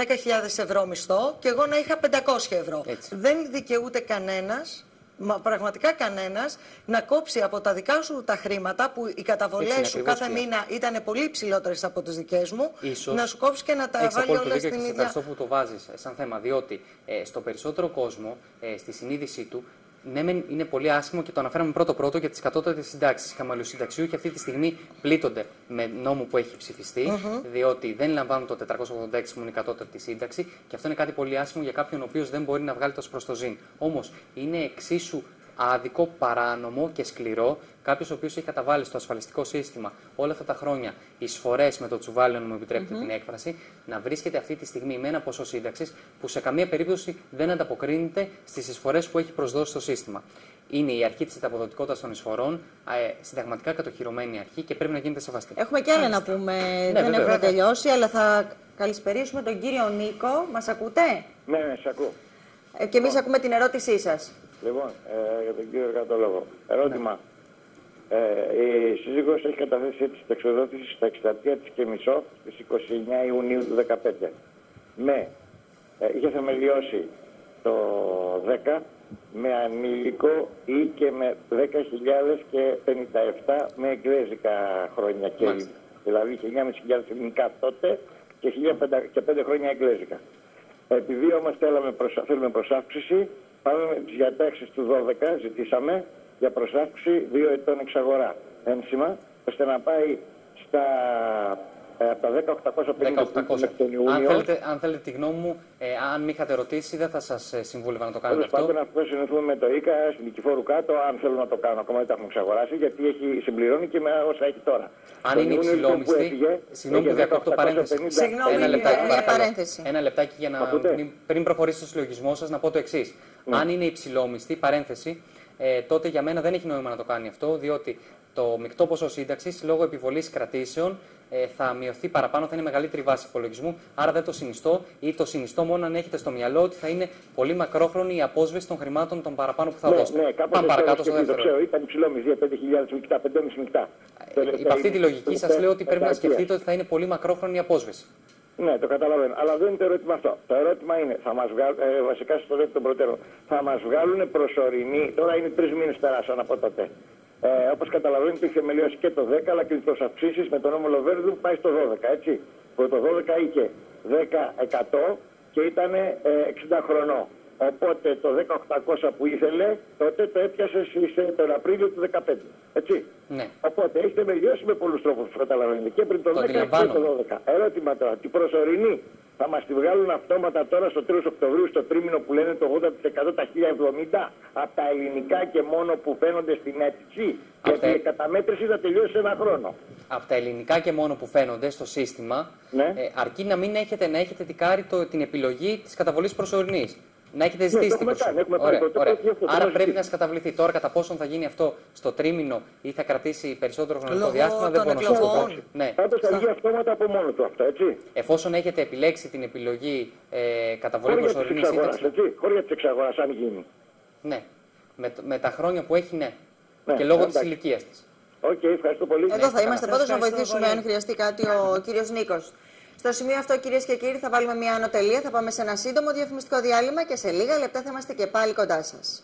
ευρώ μισθό και εγώ να είχα 500 ευρώ. Έτσι. Δεν δικαιούται κανένας. Μα πραγματικά κανένας να κόψει από τα δικά σου τα χρήματα που οι Έτσι καταβολές είναι σου ακριβώς, κάθε κυρία. μήνα ήταν πολύ υψηλότερες από τις δικές μου, Ίσως να σου κόψει και να τα Έχεις βάλει απόλυτο όλα δίκιο στην και σε ίδια. ευχαριστώ που το βάζεις σαν θέμα. Διότι ε, στο περισσότερο κόσμο, ε, στη συνείδησή του, ναι, μεν είναι πολύ άσχημο και το αναφέραμε πρώτο-πρώτο για τις κατώτατες συντάξεις. Οι χαμαλιοσυνταξιούχοι αυτή τη στιγμή πλήττονται με νόμο που έχει ψηφιστεί, διότι δεν λαμβάνουν το 486 που είναι η κατώτατη σύνταξη και αυτό είναι κάτι πολύ άσχημο για κάποιον ο οποίος δεν μπορεί να βγάλει το προ το ζήν. Όμως είναι εξίσου άδικο, παράνομο και σκληρό κάποιος ο οποίος έχει καταβάλει στο ασφαλιστικό σύστημα όλα αυτά τα χρόνια εισφορές με το τσουβάλι, αν μου επιτρέπετε την έκφραση, να βρίσκεται αυτή τη στιγμή με ένα ποσό σύνταξης που σε καμία περίπτωση δεν ανταποκρίνεται στις εισφορές που έχει προσδώσει το σύστημα. Είναι η αρχή της ανταποδοτικότητας των εισφορών, ε, συνταγματικά κατοχυρωμένη αρχή και πρέπει να γίνεται σεβαστή. Έχουμε και άλλα να πούμε. δεν βεβαίως. έχουμε τελειώσει, αλλά θα καλησπερίσουμε τον κύριο Νίκο. Μας ακούτε; Ναι, ναι, σε ακούω. Ε, και εμείς ακούμε την ερώτησή σας. Λοιπόν, ε, για τον κύριο Εργατολόγο. Ερώτημα. Ε, η σύζυγος έχει καταθέσει αίτηση ταξιδότησης στα 63 της και μισό στις 29 Ιουνίου του 2015. Με, ε, είχε θεμελιώσει το 10 με ανήλικο ή και με 10.000 και 57 με εγγλέζικα χρόνια. Και, Μάλιστα. δηλαδή 9.500 ελληνικά τότε και 1.500 και 5 χρόνια εγγλέζικα. Επειδή όμως θέλαμε προσα... θέλουμε προσάυξηση, πάμε με τις διατάξεις του 12, ζητήσαμε για προσάυξηση 2 ετών εξαγορά. Ένσημα, ώστε να πάει στα, ε, από τα 10.850 που 1800. μέχρι τον Ιούνιο. Αν θέλετε, αν θέλετε τη γνώμη μου, ε, αν με είχατε ρωτήσει, δεν θα σας συμβούλευα να το κάνετε Τέλος πάντων, αυτό. αυτό συνεχθούμε με το ΙΚΑ στην Νικηφόρου κάτω, αν θέλουν να το κάνουν. Ακόμα δεν τα έχουμε εξαγοράσει, γιατί έχει συμπληρώνει και με όσα έχει τώρα. Αν Τον είναι Ιούνιο λοιπόν που υψηλόμισθη, έφυγε, συγγνώμη που είχε διακόπτω 10.850. παρένθεση. Συγγνώμη, Ένα ε, λεπτάκι, ε, παρακαλώ. παρένθεση. Ένα λεπτάκι για να. Ακούτε; Πριν, πριν προχωρήσω στο συλλογισμός σας, να πω το εξής. Αν είναι υψηλόμισθη, παρένθεση, ε, τότε για μένα δεν έχει νόημα να το κάνει αυτό, διότι το μεικτό ποσό σύνταξης λόγω επιβολής κρατήσεων ε, θα μειωθεί παραπάνω, θα είναι μεγαλύτερη βάση υπολογισμού. Άρα δεν το συνιστώ ή το συνιστώ μόνο αν έχετε στο μυαλό ότι θα είναι πολύ μακρόχρονη η απόσβεση των χρημάτων των παραπάνω που θα Ναι, δώσετε. ναι, κάπως Πάμε έτσι παρακάτω το στο σκεφτεί, δεύτερο. Το ξέρω, ήταν υψηλό μισθή, 5.000 μεικτά, 5.500 μεικτά. Ε, Υπ' αυτή τη λογική σας λέω ότι πρέπει να σκεφτείτε ότι θα είναι πολύ μακρόχρονη η απόσβεση. Ναι, το καταλαβαίνω. Αλλά δεν είναι το ερώτημα αυτό. Το ερώτημα είναι, θα μας βγάλουν, ε, βασικά στο δεύτερο προτέρων, θα μας βγάλουν προσωρινή, τώρα είναι τρεις μήνες περάσαν από τότε. Ε, Όπως καταλαβαίνετε, είχε μελιώσει και το 10, αλλά και τις προσαυξήσεις με τον νόμο Λοβέρδου πάει στο 12, έτσι. Που το 12 είχε 10% και ήταν ε, 60 χρονών. Οπότε το 1800 που ήθελε, τότε το έπιασε στις, ε, τον Απρίλιο του 2015. Έτσι. Ναι. Οπότε έχετε μελιώσει με πολλούς τρόπους που καταλαβαίνετε. Και πριν το Το 10 και αντιλαμβάνομαι. το 12. Ερώτημα τώρα, την προσωρινή θα μας τη βγάλουν αυτόματα τώρα στο τέλος Οκτωβρίου, στο τρίμηνο που λένε το 80% τα 1070 από τα ελληνικά και μόνο που φαίνονται στην αίτηση; Αυτά- Γιατί η καταμέτρηση θα τελειώσει σε ένα χρόνο. από τα ελληνικά και μόνο που φαίνονται στο σύστημα, Ναι. ε, αρκεί να μην έχετε, να έχετε τικάρει το, την επιλογή της καταβολής προσωρινής. Να έχετε ζητήσει Ναι, το την έχουμε προσωρινή. κάνει, έχουμε Ωραία, πάρει το ωραία. τέτοιο, αυτό το Άρα έχουμε πρέπει ζητήσει. να καταβληθεί. Τώρα, κατά πόσον θα γίνει αυτό στο τρίμηνο ή θα κρατήσει περισσότερο χρονικό Λόγω διάστημα, δεν των μπορώ να σας το πω. εκλογών. Ναι. Πάντως θα βγει αυτόματα από μόνο του αυτό, έτσι. Εφόσον έχετε επιλέξει την επιλογή ε, καταβολή Χώρια της προσωρινής εξαγοράς, σύνταξη. έτσι. Χώρια της εξαγοράς, αν γίνει. Ναι. Με, το- με τα χρόνια που έχει, ναι. Ναι, και λόγω της εντάξει. ηλικίας της. Οκ, ευχαριστώ πολύ. Εδώ θα καλά. είμαστε Σας πάντως να ευχαριστώ βοηθήσουμε πολύ. αν χρειαστεί κάτι ο κύριος Νίκος. Στο σημείο αυτό, κυρίες και κύριοι, θα βάλουμε μια άνω τελεία. Θα πάμε σε ένα σύντομο διαφημιστικό διάλειμμα και σε λίγα λεπτά θα είμαστε και πάλι κοντά σας.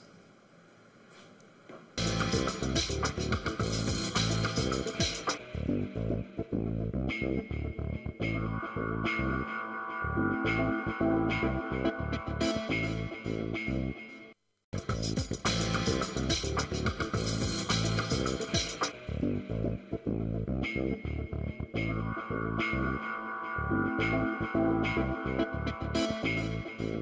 えっ?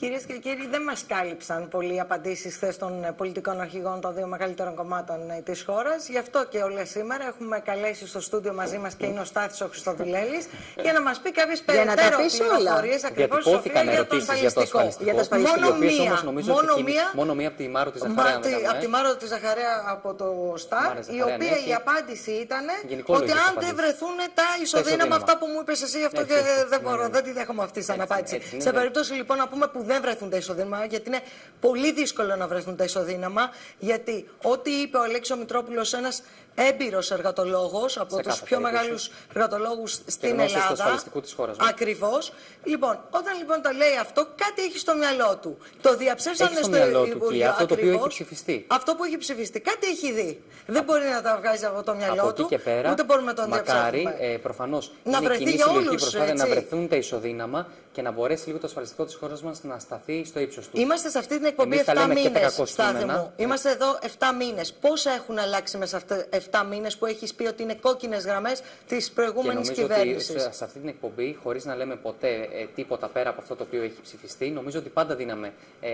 Κυρίες και κύριοι, δεν μας κάλυψαν πολλοί οι απαντήσεις χθες των ε, πολιτικών αρχηγών των δύο μεγαλύτερων κομμάτων της χώρας. Γι' αυτό και όλες σήμερα έχουμε καλέσει στο στούντιο μαζί μας και είναι ο Στάθης ο Χριστοδουλέλης για να μας πει κάποιες Για να τα περαιτέρω πεις όλα. πληροφορίες ακριβώς Διατυπώθηκαν για το ερωτήσεις για το ασφαλιστικό. ασφαλιστικό. Για το ασφαλιστικό. Μόνο οι οποίες μία, όμως νομίζω μόνο ότι μία, μόνο μία από τη Μάρο της Μα, Ζαχαρέα. αν τη- δεν κάνω, από ε. τη Μάρο της Ζαχαρέα από το ΣΤΑΡ, Μάρα η Ζαχαρέα, οποία ναι, η και- απάντηση ήταν Γενικόλογες ότι αν δεν απαντήσεις. βρεθούν τα ισοδύναμα ισοδύναμα. αυτά που μου είπες εσύ, αυτό Έτσι, και έτσι, έτσι. δεν Ναι, μπορώ, ναι. δεν τη δέχομαι αυτή σαν Έτσι, απάντηση. έτσι, ναι, Σε ναι. περίπτωση λοιπόν να πούμε που δεν βρεθούν τα ισοδύναμα, γιατί είναι πολύ δύσκολο να βρεθούν τα ισοδύναμα, γιατί ό,τι είπε ο Αλέξο Μητρόπουλο, ένας έμπειρος εργατολόγος από τους κάθε πιο περίπτωση. μεγάλους εργατολόγους στην γνώστης του Ελλάδα. ασφαλιστικού της χώρας, ναι. Ακριβώς. Λοιπόν, όταν λοιπόν το λέει αυτό, κάτι έχει στο μυαλό του. Το διαψεύσανε Έχει στο στο μυαλό του, Υπουργείο. Κιλιά, αυτό το οποίο ακριβώς. έχει ψηφιστεί. Αυτό που έχει ψηφιστεί. Κάτι έχει δει. Δεν μπορεί να τα βγάζει από το μυαλό Από του. εκεί και πέρα, ούτε μπορούμε να τον μακάρι, διαψεύσουμε. ε, προφανώς, Να είναι βρεθεί κοινή για συλλογική όλους, προσπάθεια να έτσι. βρεθούν τα ισοδύναμα και να μπορέσει λίγο το ασφαλιστικό της χώρας μας να σταθεί στο ύψος του. Είμαστε σε αυτή την εκπομπή Εμείς τα 7 λέμε και τα μήνες, κακό Στάθη κείμενα. μου. Είμαστε εδώ 7 μήνες. Πόσα έχουν αλλάξει μέσα σε αυτά 7 μήνες που έχεις πει ότι είναι κόκκινες γραμμές της Και προηγούμενη νομίζω κυβέρνησης. ότι σε, σε αυτή την εκπομπή, χωρίς να λέμε ποτέ ε, τίποτα πέρα από αυτό το οποίο έχει ψηφιστεί, νομίζω ότι πάντα δίναμε ε,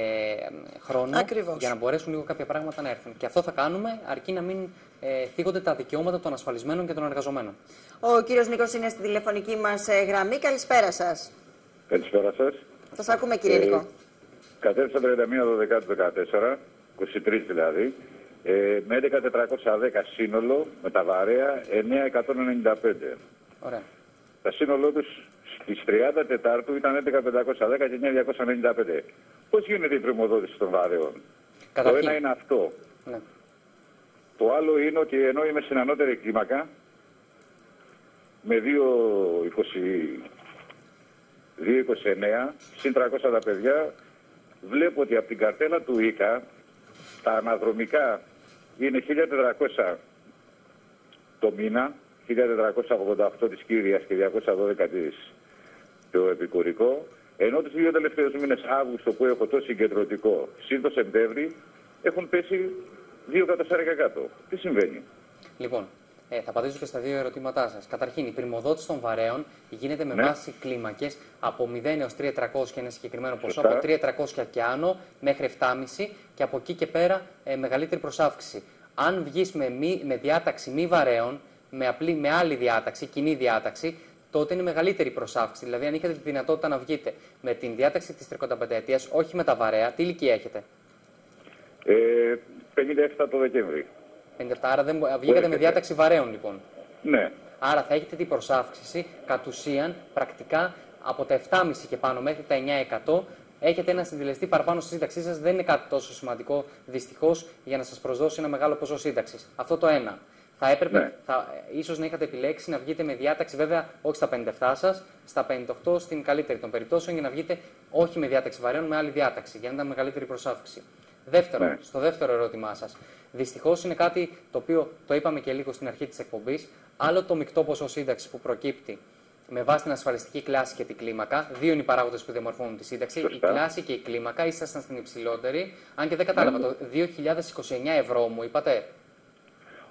χρόνο Ακριβώς. για να μπορέσουν λίγο κάποια πράγματα να έρθουν. Και αυτό θα κάνουμε, αρκεί να μην ε, θίγονται τα δικαιώματα των ασφαλισμένων και των εργαζομένων. Ο κύριος Νίκος είναι στη τηλεφωνική μας γραμμή. Καλησπέρα σας. Καλησπέρα σας. Σας ακούμε, κύριε Νίκο. Κατέθεσα 31 12 του 14, 23 δηλαδή, ε, με 11.410 σύνολο, με τα βαρέα 9.195. Ωραία. Τα σύνολό τους στις 30 Τετάρτου ήταν 11.510 και 9.295. Πώς γίνεται η πρημοδότηση των βαρέων, Το Καταρχήν. ένα είναι αυτό. Ναι. Το άλλο είναι ότι ενώ είμαι στην ανώτερη κλίμακα, με 2,20 2,29, συν 300 τα παιδιά, βλέπω ότι από την καρτέλα του ΙΚΑ τα αναδρομικά είναι 1.400 το μήνα, 1.488 της κύριας και 212 της το επικουρικό, ενώ τους δύο τελευταίους μήνες Αύγουστο που έχω το συγκεντρωτικό, σύν το Σεπτέμβρη, έχουν πέσει δύο κατασάρια κάτω. Τι συμβαίνει; Λοιπόν, ε, θα απαντήσω και στα δύο ερωτήματά σας. Καταρχήν, η πρημοδότηση των βαρέων γίνεται με Ναι. βάση κλίμακες από 0 έως 3.300 και ένα συγκεκριμένο ποσό, Σωστά. από 3.300 και άνω μέχρι 7,5 και από εκεί και πέρα ε, μεγαλύτερη προσάυξη. Αν βγεις με, μη- με διάταξη μη βαρέων, με, απλή, με άλλη διάταξη, κοινή διάταξη, τότε είναι μεγαλύτερη η προσάυξη. Δηλαδή, αν είχατε τη δυνατότητα να βγείτε με την διάταξη της 35 ετία, όχι με τα βαρέα, τι ηλικία έχετε; Ε, 57 το Δεκέμβρη. 57, άρα δεν, μπο- βγήκατε με έχετε. διάταξη βαρέων λοιπόν. Ναι. Άρα θα έχετε την προσάυξηση κατ' ουσίαν πρακτικά από τα 7,5 και πάνω μέχρι τα 9% έχετε ένα συντελεστή παραπάνω στη σύνταξή σας. Δεν είναι κάτι τόσο σημαντικό δυστυχώς για να σας προσδώσει ένα μεγάλο ποσό σύνταξης. Αυτό το ένα. Θα έπρεπε, Ναι. θα, ίσως να είχατε επιλέξει να βγείτε με διάταξη, βέβαια όχι στα 57 σας, στα 58 στην καλύτερη των περιπτώσεων, για να βγείτε όχι με διάταξη βαρέων, με άλλη διάταξη, για να ήταν μεγαλύτερη προσάυξη. Δεύτερον, Ναι. στο δεύτερο ερώτημά σας. Δυστυχώς είναι κάτι το οποίο το είπαμε και λίγο στην αρχή της εκπομπής. Άλλο το μεικτό ποσό σύνταξης που προκύπτει με βάση την ασφαλιστική κλάση και την κλίμακα. Δύο είναι οι παράγοντες που διαμορφώνουν τη σύνταξη. Σωστά. Η κλάση και η κλίμακα. Ήσασταν στην υψηλότερη. Αν και δεν κατάλαβα, Ναι. το 2029 ευρώ μου είπατε.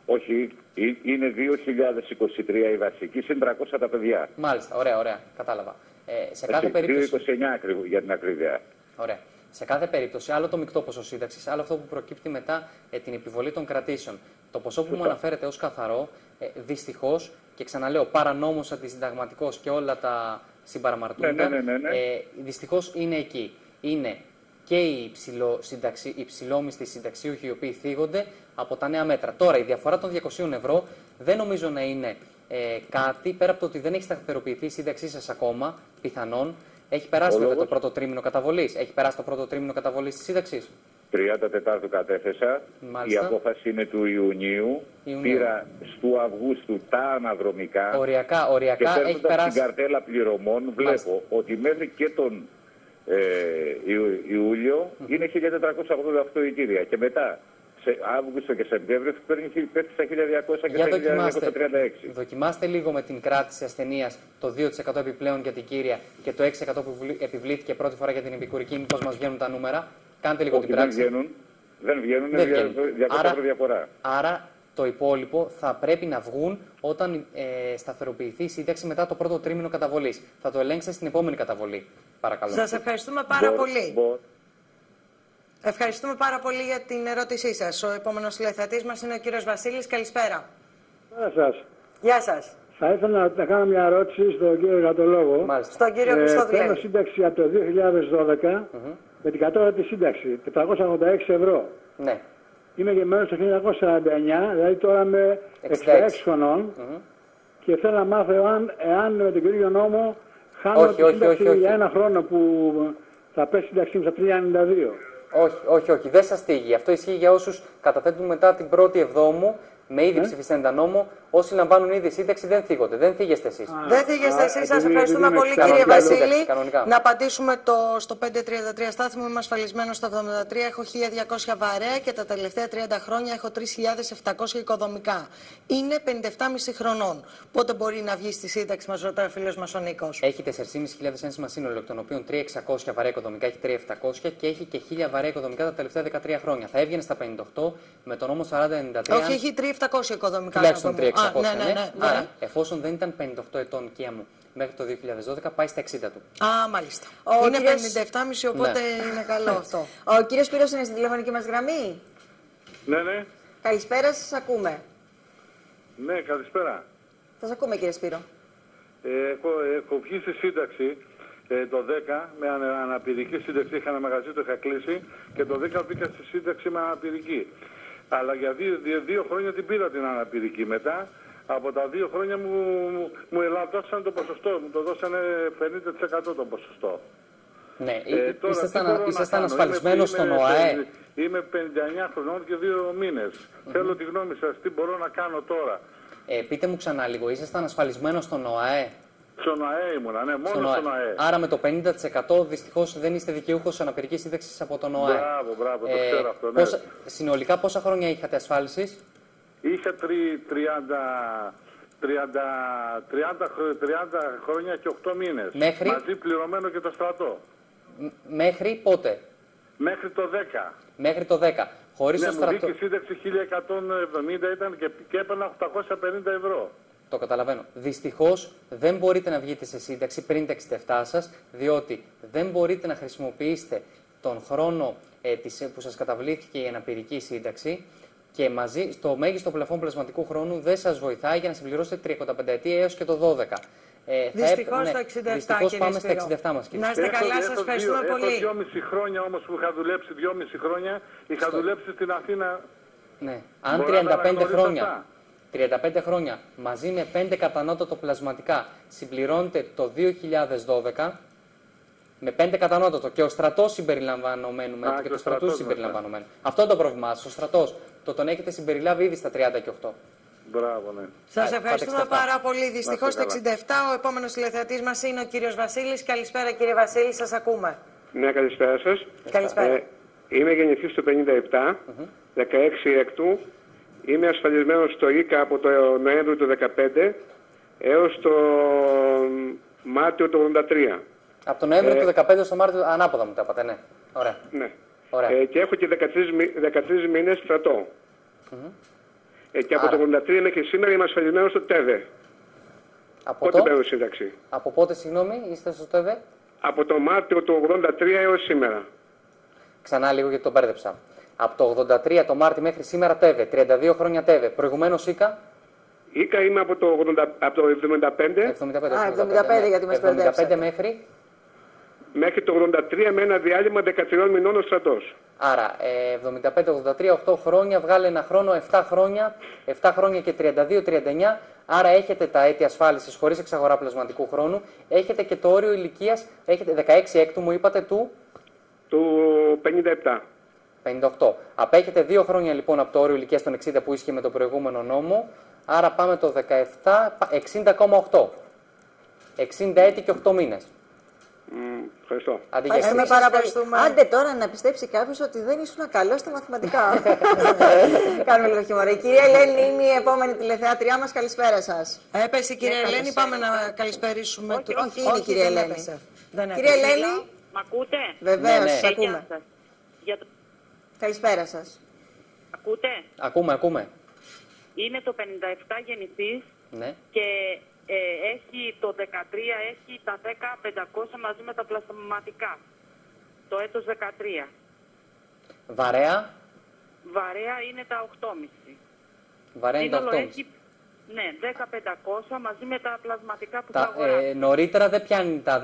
Όχι, ε- είναι 2023 η βασική, συν 300 τα παιδιά. Μάλιστα, ωραία, ωραία. Κατάλαβα. Ε, σε κάθε Έτσι, περίπτωση. 2,29 ακριβώς για την ακρίβεια. Ωραία. Σε κάθε περίπτωση, άλλο το μεικτό ποσό σύνταξης, άλλο αυτό που προκύπτει μετά ε, την επιβολή των κρατήσεων. Το ποσό που μου Σωστά. αναφέρεται ως καθαρό, ε, δυστυχώς και ξαναλέω, παρανόμως αντισυνταγματικός και όλα τα συμπαραμαρτούντα, Ναι, ναι, ναι, ναι, ναι. ε, δυστυχώς είναι εκεί. Είναι και οι, υψηλό, συνταξι, οι υψηλόμισθοι συνταξιούχοι οι οποίοι θίγονται από τα νέα μέτρα. Τώρα, η διαφορά των 200 ευρώ δεν νομίζω να είναι ε, κάτι πέρα από το ότι δεν έχει σταθεροποιηθεί η σύνταξή σας ακόμα, πιθανόν. Έχει περάσει Ο βέβαια το λόγος; πρώτο τρίμηνο καταβολής. Έχει περάσει το πρώτο τρίμηνο καταβολής της σύνταξη. 34 κατέθεσα. Μάλιστα. Η απόφαση είναι του Ιουνίου. Ιουνίου. Πήρα του Αυγούστου τα αναδρομικά. Οριακά, Και οριακά έχει παίρνοντας την περάσει. καρτέλα πληρωμών βλέπω Μάλιστα. ότι μέχρι και τον ε, Ιου- Ιούλιο είναι 1488 η κύρια. Και μετά σε Αύγουστο και Σεπτέμβριο παίρνει πέφτει στα 1200 και Για στα δοκιμάστε, 1236. δοκιμάστε λίγο με την κράτηση ασθενεία το 2% επιπλέον για την κύρια και το 6% που βλή- επιβλήθηκε πρώτη φορά για την επικουρική. Μήπως μας βγαίνουν τα νούμερα. Κάντε λίγο Όχι, την δεν πράξη. βγαίνουν. Δεν βγαίνουν, Δεν είναι βγαίνουν. 200 Άρα- ευρώ διαφορά. Άρα το υπόλοιπο θα πρέπει να βγουν όταν ε, σταθεροποιηθεί η σύνταξη μετά το πρώτο τρίμηνο καταβολής. Θα το ελέγξετε στην επόμενη καταβολή. Παρακαλώ. Σας ευχαριστούμε πάρα Μπορώ- πολύ. μπορώ- Ευχαριστούμε πάρα πολύ για την ερώτησή σας. Ο επόμενος τηλεθεατής μας είναι ο κύριος Βασίλης. Καλησπέρα. Γεια σας. Γεια σας. Θα ήθελα να- να κάνω μια ερώτηση στον κύριο Γατολόγο. Μάλιστα. Στον κύριο Ε, Χριστοδουλέλη. παίρνω σύνταξη από το 2012 με την κατώτατη σύνταξη, 486 ευρώ. Ναι. Είμαι γεννημένος το 1949, δηλαδή τώρα είμαι 66 66 χρονων και θέλω να μάθω εάν, εάν με τον κύριο νόμο χάνω Όχι, τη όχι, σύνταξη όχι, όχι. για ένα χρόνο που θα πέσει η σύνταξή μου στα 392. Όχι, όχι, όχι. Δεν σας θίγει. Αυτό ισχύει για όσους καταθέτουν μετά την πρώτη εβδόμου με ήδη Ναι. ψηφιστέντα νόμο. Όσοι λαμβάνουν ήδη σύνταξη δεν θίγονται. Δεν θίγεστε εσείς. Δεν θίγεστε Α, εσείς. Σας επειδή- ευχαριστούμε επειδή πολύ, είμαι κύριε κανονικά, Βασίλη. εντάξει, κανονικά. Να απαντήσουμε το, στο 533 στάθμο. Είμαι ασφαλισμένος στο 73. Έχω 1200 βαρέα και τα τελευταία 30 χρόνια έχω 3700 οικοδομικά. Είναι 57,5 χρονών. Πότε μπορεί να βγει στη σύνταξη, μας ρωτάει ο φίλος μας ο Νίκος. Έχει 4.500 ένσημα σύνολο, εκ των οποίων 3.600 βαρέα οικοδομικά έχει 3.700 και έχει και 1.000 βαρέα οικοδομικά τα τελευταία 13 χρόνια. Θα έβγαινε στα 58 με τον νόμο 4093. Όχι, έχει 3.700 οικοδομικά. Τουλάχιστον να το πούμε. 3.600. Α, ναι, ναι, ναι, ναι. Άρα, εφόσον δεν ήταν 58 ετών οικία μου μέχρι το 2012, πάει στα 60 του. Α, μάλιστα. Ο είναι κύριος- 57,5 οπότε Ναι. είναι καλό αυτό. Ο κύριος Σπύρος είναι στην τηλεφωνική μας γραμμή. Ναι, ναι. Καλησπέρα, σας ακούμε. Ναι, καλησπέρα. Σας ακούμε κύριε Σπύρο. Ε, έχω, έχω βγει στη σύνταξη ε, το 10 με ανα- αναπηρική σύνταξη. Είχα ένα μαγαζί, το είχα κλείσει και το 10 μπήκα στη σύνταξη με αναπηρική. Αλλά για δύο, δύο, δύο χρόνια την πήρα την αναπηρική. Μετά από τα δύο χρόνια μου, μου, μου ελαττώσαν το ποσοστό. Μου το δώσανε 50% το ποσοστό. Ναι, Ε, τώρα, ήσασταν, τι μπορώ να ήσασταν κάνω; ασφαλισμένος Είμαι- στον είμαι- ΟΑΕ; Είμαι 59 χρονών και δύο μήνες. Θέλω τη γνώμη σας. Τι μπορώ να κάνω τώρα; Ε, πείτε μου ξανά λίγο, ήσασταν ασφαλισμένος στον ΟΑΕ; Στον ΑΕ ήμουνα, ναι, μόνο Στον στον, ΟΑΕ. ΑΕ. Άρα με το 50% δυστυχώς δεν είστε δικαιούχος αναπηρική σύνταξη από τον ΟΑΕ. Μπράβο, μπράβο, το Ε, ξέρω αυτό, ναι. πόσα- συνολικά πόσα χρόνια είχατε ασφάλισης, Είχα τρι- 30, 30, 30, χρο- 30 χρόνια και 8 μήνες. Μέχρι; Μαζί πληρωμένο και το στρατό. μέχρι πότε, Μέχρι το 10. μέχρι το 10. Χωρίς ναι, το μου στρατό. βγήκε η σύνταξη 1170 ήταν και, και έπαιρνα 850 ευρώ. Το καταλαβαίνω. Δυστυχώς δεν μπορείτε να βγείτε σε σύνταξη πριν τα 67 σας, διότι δεν μπορείτε να χρησιμοποιήσετε τον χρόνο ε, της, που σας καταβλήθηκε η αναπηρική σύνταξη και μαζί στο μέγιστο πλαφόν πλασματικού χρόνου δεν σας βοηθάει για να συμπληρώσετε 35 ετία έως και το 12. Ε, θα Δυστυχώς έπ- το 67, Δυστυχώς κύριε πάμε στα Σπύρο. 67 μας, κύριε. Να είστε καλά, σας έχω ευχαριστούμε δύο, πολύ. Έχω δυόμιση χρόνια όμως που είχα δουλέψει, δυόμιση χρόνια, είχα Στο- δουλέψει στην Αθήνα. Ναι. Αν Μπορώ να 35 αναγνωρίσω χρόνια, αυτά. 35 χρόνια μαζί με 5 κατανότατο πλασματικά συμπληρώνεται το 2012 με 5 κατανότατο και ο στρατός συμπεριλαμβανομένου με- Α, και και το ο στρατό στρατός συμπεριλαμβανομένου. Αυτό είναι το πρόβλημά σας. Ο στρατός το τον έχετε συμπεριλάβει ήδη στα 30 και 8. Μπράβο, ναι. Σας Α, ευχαριστούμε πάτε 67. πάρα πολύ. Δυστυχώς το 67 ο επόμενος τηλεθεατής μας είναι ο κύριος Βασίλης. Καλησπέρα κύριε Βασίλη, σας ακούμε. Ναι, καλησπέρα σας. Καλησπέρα. είμαι γεννηθής το 57, 16 έκτου. Είμαι ασφαλισμένος στο ΙΚΑ από το Νοέμβριο του 2015 έως το Μάρτιο του 83. Από τον Νοέμβριο Ε, του 15 στο Μάρτιο, ανάποδα μου τα είπατε, ναι. Ωραία. Ναι. Ωραία. Ε, και έχω και 13, μη- 13 μήνες στρατό. Ε, και από Άρα. το 83 μέχρι σήμερα είμαι ασφαλισμένος στο ΤΕΒΕ. Από, Πότε το, παίρνω σύνταξη; από πότε, συγγνώμη, είστε στο ΤΕΒΕ. Από το Μάρτιο του 83 έως σήμερα. Ξανά λίγο γιατί το μπέρδεψα. Από το 83 το Μάρτιο μέχρι σήμερα ΤΕΒΕ. 32 χρόνια ΤΕΒΕ. Προηγουμένως ΙΚΑ; Ίκα είμαι από το, 80, από το 75 75, Α, 75, γιατί μας 75 μπερδέψατε. μέχρι; μέχρι το 83 με ένα διάλειμμα 13 μηνών ο στρατός. Άρα, ε, 75-83, 8 χρόνια, βγάλε ένα χρόνο, 7 χρόνια, 7 χρόνια και 32-39. Άρα έχετε τα έτη ασφάλισης χωρίς εξαγορά πλασματικού χρόνου. Έχετε και το όριο ηλικίας, έχετε 16 έκτου, μου είπατε, του Του 57. 58. Απέχετε 2 χρόνια λοιπόν από το όριο ηλικίας των 60 που ίσχυε με το προηγούμενο νόμο. Άρα πάμε το 17, πα- 60,8. 60 έτη και 8 μήνες. Μ, ευχαριστώ. Αντί για Ευχαριστούμε 60. πάρα πολύ. ευχαριστούμε. Άντε τώρα να πιστέψει κάποιος ότι δεν ήσουν καλό στα μαθηματικά. Κάνουμε λίγο χιούμορ. Η κυρία Ελένη είναι η επόμενη τηλεθεάτριά μας. Καλησπέρα σας. Έπεσε η κυρία Ναι, Ελένη, καλησπέρα. πάμε να καλησπερίσουμε. Όχι, του- όχι, είναι η κυρία δεν Ελένη. έπεσε. Δεν έπεσε. Κυρία Ελένη, Μ' ακούτε; βεβαίως, Ναι, ναι. σα Ε, γεια ακούμε. σας. Για το... Καλησπέρα σας. Ακούτε; Ακούμε, ακούμε. Είναι το 57 γεννηθής Ναι. και ε, έχει το 13 έχει τα 10-500 μαζί με τα πλασματικά. Το έτος 13. Βαρέα. Βαρέα είναι τα 8,5. Βαρέα είναι το Σύνολο 8,5. έχει ναι, 10-500 μαζί με τα πλασματικά που θα Τα, αγοράσει. ε, νωρίτερα δεν πιάνει τα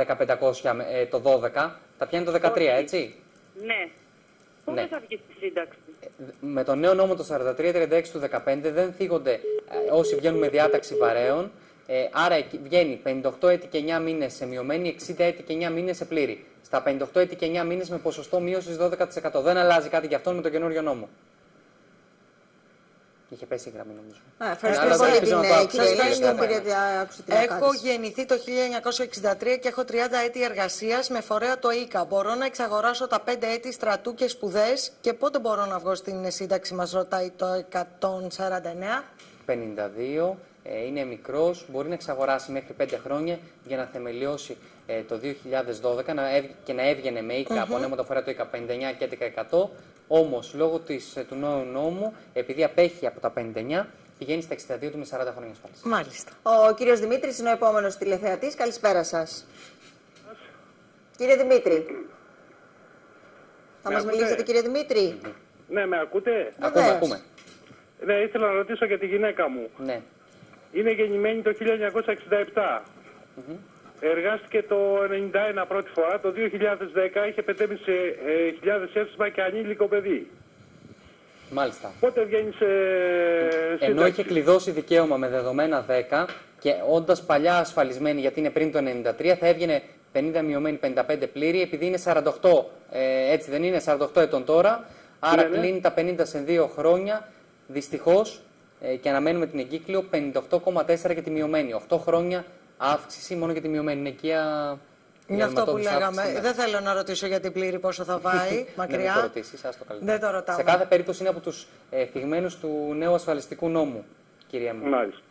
1500 ε, το 12, τα πιάνει το 13, Όχι. έτσι; Ναι. Πότε Ναι. θα βγει στη σύνταξη; Με το νέο νόμο το 4336 του 15 δεν θίγονται ε, όσοι βγαίνουν με διάταξη βαρέων. Ε, άρα εκεί βγαίνει 58 έτη και 9 μήνες σε μειωμένη, 60 έτη και 9 μήνες σε πλήρη. Στα 58 έτη και 9 μήνες με ποσοστό μείωσης 12%. Δεν αλλάζει κάτι γι' αυτό με τον καινούριο νόμο. Είχε πέσει η γραμμή νομίζω. Α, Ευχαριστώ Αλλά δεν πολύ ελπίζω την να το ε, άκουσε. κυρία Ελένη Ευχαριστούμε. που πήρε άκουσε την Έχω απάντηση. γεννηθεί το 1963 και έχω 30 έτη εργασίας με φορέα το ΙΚΑ. Μπορώ να εξαγοράσω τα 5 έτη στρατού και σπουδές και πότε μπορώ να βγω στην σύνταξη, μας ρωτάει το 149. 52, ε, είναι μικρός, μπορεί να εξαγοράσει μέχρι 5 χρόνια για να θεμελιώσει ε, το 2012 να έβ- και να έβγαινε με ΙΚΑ, από νέο φορέα το ΙΚΑ 59 και 11%. Όμως, λόγω της, ε, του νέου νόμου, επειδή απέχει από τα 59, πηγαίνει στα 62 του με 40 χρόνια ασφάλισης. Μάλιστα. Ο κύριος Δημήτρης είναι ο επόμενος τηλεθεατής. Καλησπέρα σας. Κύριε Δημήτρη. Θα Με μας ακούτε; μιλήσετε, κύριε Δημήτρη; Ναι, με ακούτε; Ακούμε, Βεβαίως. ακούμε. Ναι, ήθελα να ρωτήσω για τη γυναίκα μου. Ναι. Είναι γεννημένη το 1967. Εργάστηκε το 1991 πρώτη φορά, το 2010 είχε 5.500 έσπα και ανήλικο παιδί. Μάλιστα. Πότε βγαίνει σε Ενώ σύνταξη. είχε κλειδώσει δικαίωμα με δεδομένα 10 και όντας παλιά ασφαλισμένη, γιατί είναι πριν το 93, θα έβγαινε 50 μειωμένη 55 πλήρη, επειδή είναι 48, ε, έτσι δεν είναι, 48 ετών τώρα. Άρα Ναι, ναι. κλείνει τα 50 σε 2 χρόνια. Δυστυχώς ε, και αναμένουμε την εγκύκλιο 58,4 και τη μειωμένη. 8 χρόνια αύξηση μόνο για τη μειωμένη ηλικία. Είναι αυτό που λέγαμε. Δεν θέλω να ρωτήσω για την πλήρη πόσο θα πάει μακριά. Δεν το ρωτήσεις, ας το καλύτερο. Δεν το ρωτάμε. Σε κάθε περίπτωση είναι από τους ε, φυγμένους του νέου ασφαλιστικού νόμου, κυρία μου. Μάλιστα.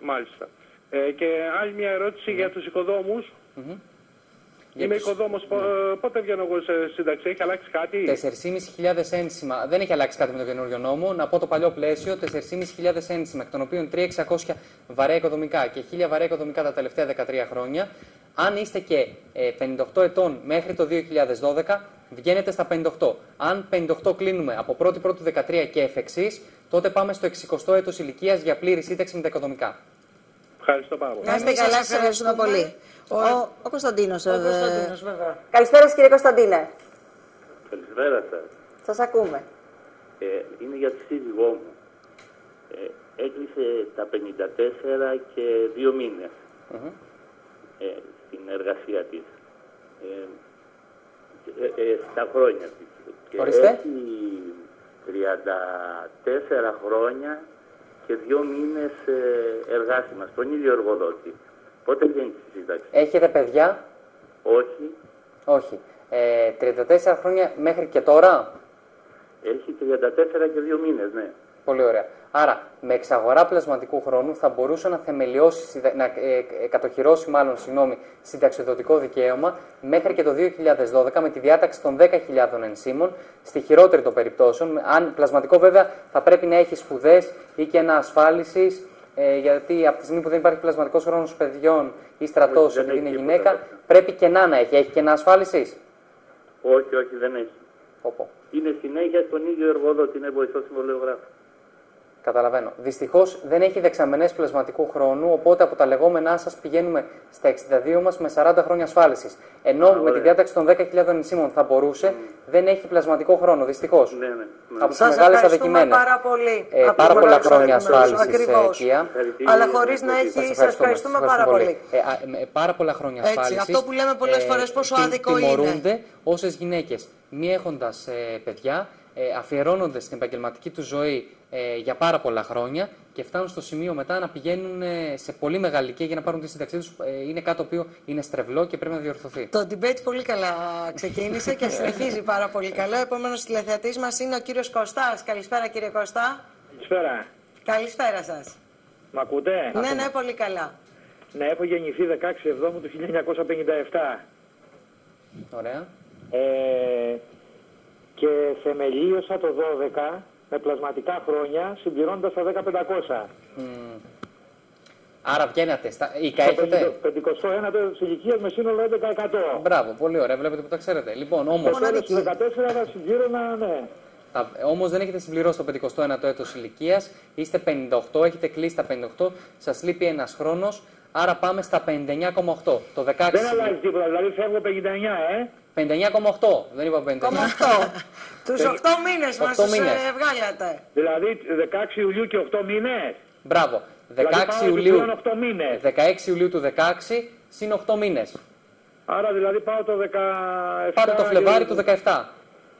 Μάλιστα. Ε, και άλλη μια ερώτηση για τους οικοδόμους. Για Είμαι τους- οικοδόμος. Πο- ε, Πότε βγαίνω εγώ σε σύνταξη, έχει αλλάξει κάτι; 4.500 ένσημα. Δεν έχει αλλάξει κάτι με τον καινούριο νόμο. Να πω το παλιό πλαίσιο: 4.500 ένσημα, εκ των οποίων 3.600 βαρέα οικοδομικά και 1.000 βαρέα οικοδομικά τα τελευταία 13 χρόνια. Αν είστε και ε, 58 ετών μέχρι το 2012, βγαίνετε στα 58. Αν 58 κλείνουμε από 1η Πρώτου 13 και εφ' εξής, τότε πάμε στο 60ο έτος ηλικίας για πλήρη σύνταξη με τα οικοδομικά. Ευχαριστώ πάρα πολύ. Να είστε Εμείς καλά, σας σα ευχαριστούμε ευχαριστούμε. πολύ. Ο- Ο, ο Κωνσταντίνος. Ο ε, Κωνσταντίνος, βέβαια. Καλησπέρα σας, κύριε Κωνσταντίνε. Καλησπέρα σας. Σας ακούμε. Ε, είναι για τη σύζυγό μου. Ε, έκλεισε τα 54 και δύο μήνες ε, στην εργασία της. Ε, ε, ε, στα χρόνια της. Και Ορίστε. έχει 34 χρόνια και δύο μήνες ε, εργάσιμα στον ίδιο εργοδότη. Πότε βγαίνει στη σύνταξη. Έχετε παιδιά; Όχι. Όχι. Ε, 34 χρόνια μέχρι και τώρα; Έχει 34 και δύο μήνες, ναι. Πολύ ωραία. Άρα, με εξαγορά πλασματικού χρόνου θα μπορούσε να θεμελιώσει, συντα- να ε, ε, κατοχυρώσει μάλλον, συγγνώμη, συνταξιδοτικό δικαίωμα μέχρι και το 2012 με τη διάταξη των 10.000 ενσύμων, στη χειρότερη των περιπτώσεων. Αν πλασματικό βέβαια θα πρέπει να έχει σπουδές ή και ένα ασφάλισης, ε, γιατί από τη στιγμή που δεν υπάρχει πλασματικός χρόνος παιδιών ή στρατός, Όχι, δεν επειδή είναι έχει γυναίκα, τίποτα. πρέπει και να να έχει. Έχει και ένα ασφάλισης. Όχι, όχι, δεν έχει. Πω. Είναι συνέχεια στον ίδιο εργοδότη, είναι βοηθός συμβολιογράφο. Καταλαβαίνω. Δυστυχώς δεν έχει δεξαμενές πλασματικού χρόνου, οπότε από τα λεγόμενά σας πηγαίνουμε στα 62 μας με 40 χρόνια ασφάλισης. Ενώ με τη διάταξη των 10.000 ενσύμων θα μπορούσε, δεν έχει πλασματικό χρόνο. Δυστυχώς. Ναι, ναι. Από τις Σας μεγάλες ευχαριστούμε αδικημένες. πάρα πολύ. Ε, Από πάρα τους πολλά μεγάλους χρόνια αδικημένους. ασφάλισης Ακριβώς. οικία. Αλλά χωρίς να έχεις, σας ευχαριστούμε πάρα πολύ. Ε, α, με πάρα πολλά χρόνια Έτσι, ασφάλισης, αυτό που λέμε πολλές φορές πόσο άδικο είναι. Τιμωρούνται όσες γυναίκες μη έχοντας ε, παιδιά, ε, αφιερώνονται στην επαγγελματική τους ζωή ε, για πάρα πολλά χρόνια και φτάνουν στο σημείο μετά να πηγαίνουν ε, σε πολύ μεγάλη ηλικία για να πάρουν τη σύνταξή τους. Ε, είναι κάτι το οποίο είναι στρεβλό και πρέπει να διορθωθεί. Το debate πολύ καλά ξεκίνησε και συνεχίζει πάρα πολύ καλά. Ο επόμενος τηλεθεατής μας είναι ο κύριος Κωστάς. Καλησπέρα, κύριε Κωστά. Καλησπέρα. Καλησπέρα σας. Μ' ακούτε; Ναι, ναι, πολύ καλά. Ναι, έχω γεννηθεί 16 Εβδόμου του 1957. Ωραία. Ε, και θεμελίωσα το 12 με πλασματικά χρόνια συμπληρώνοντας τα 1500. Μμ. Άρα βγαίνατε. Στα... Ικα Στο έχετε. 51ο ηλικίας με σύνολο 11%. Μπράβο, πολύ ωραία. Βλέπετε που τα ξέρετε. Λοιπόν, όμω. Στο τέλος του 14 θα συμπλήρωνα, ναι. Όμως δεν έχετε συμπληρώσει το 51ο έτος ηλικίας. Είστε 58, έχετε κλείσει τα 58. Σας λείπει ένας χρόνος. Άρα πάμε στα 59,8. Το 16. Δεν αλλάζει τίποτα, δηλαδή φεύγω 59, ε. 59,8. Δεν είπα 59. Τους 8 μήνες μας Οκτώ του μήνες. βγάλατε. Δηλαδή 16 Ιουλίου και 8 μήνες. Μπράβο. 16 Δηλαδή πάω Ιουλίου, επιπλέον 8 μήνες. 16 Ιουλίου του 16 συν 8 μήνες. Άρα δηλαδή πάω το 17... Πάτε το Φλεβάρι του 17.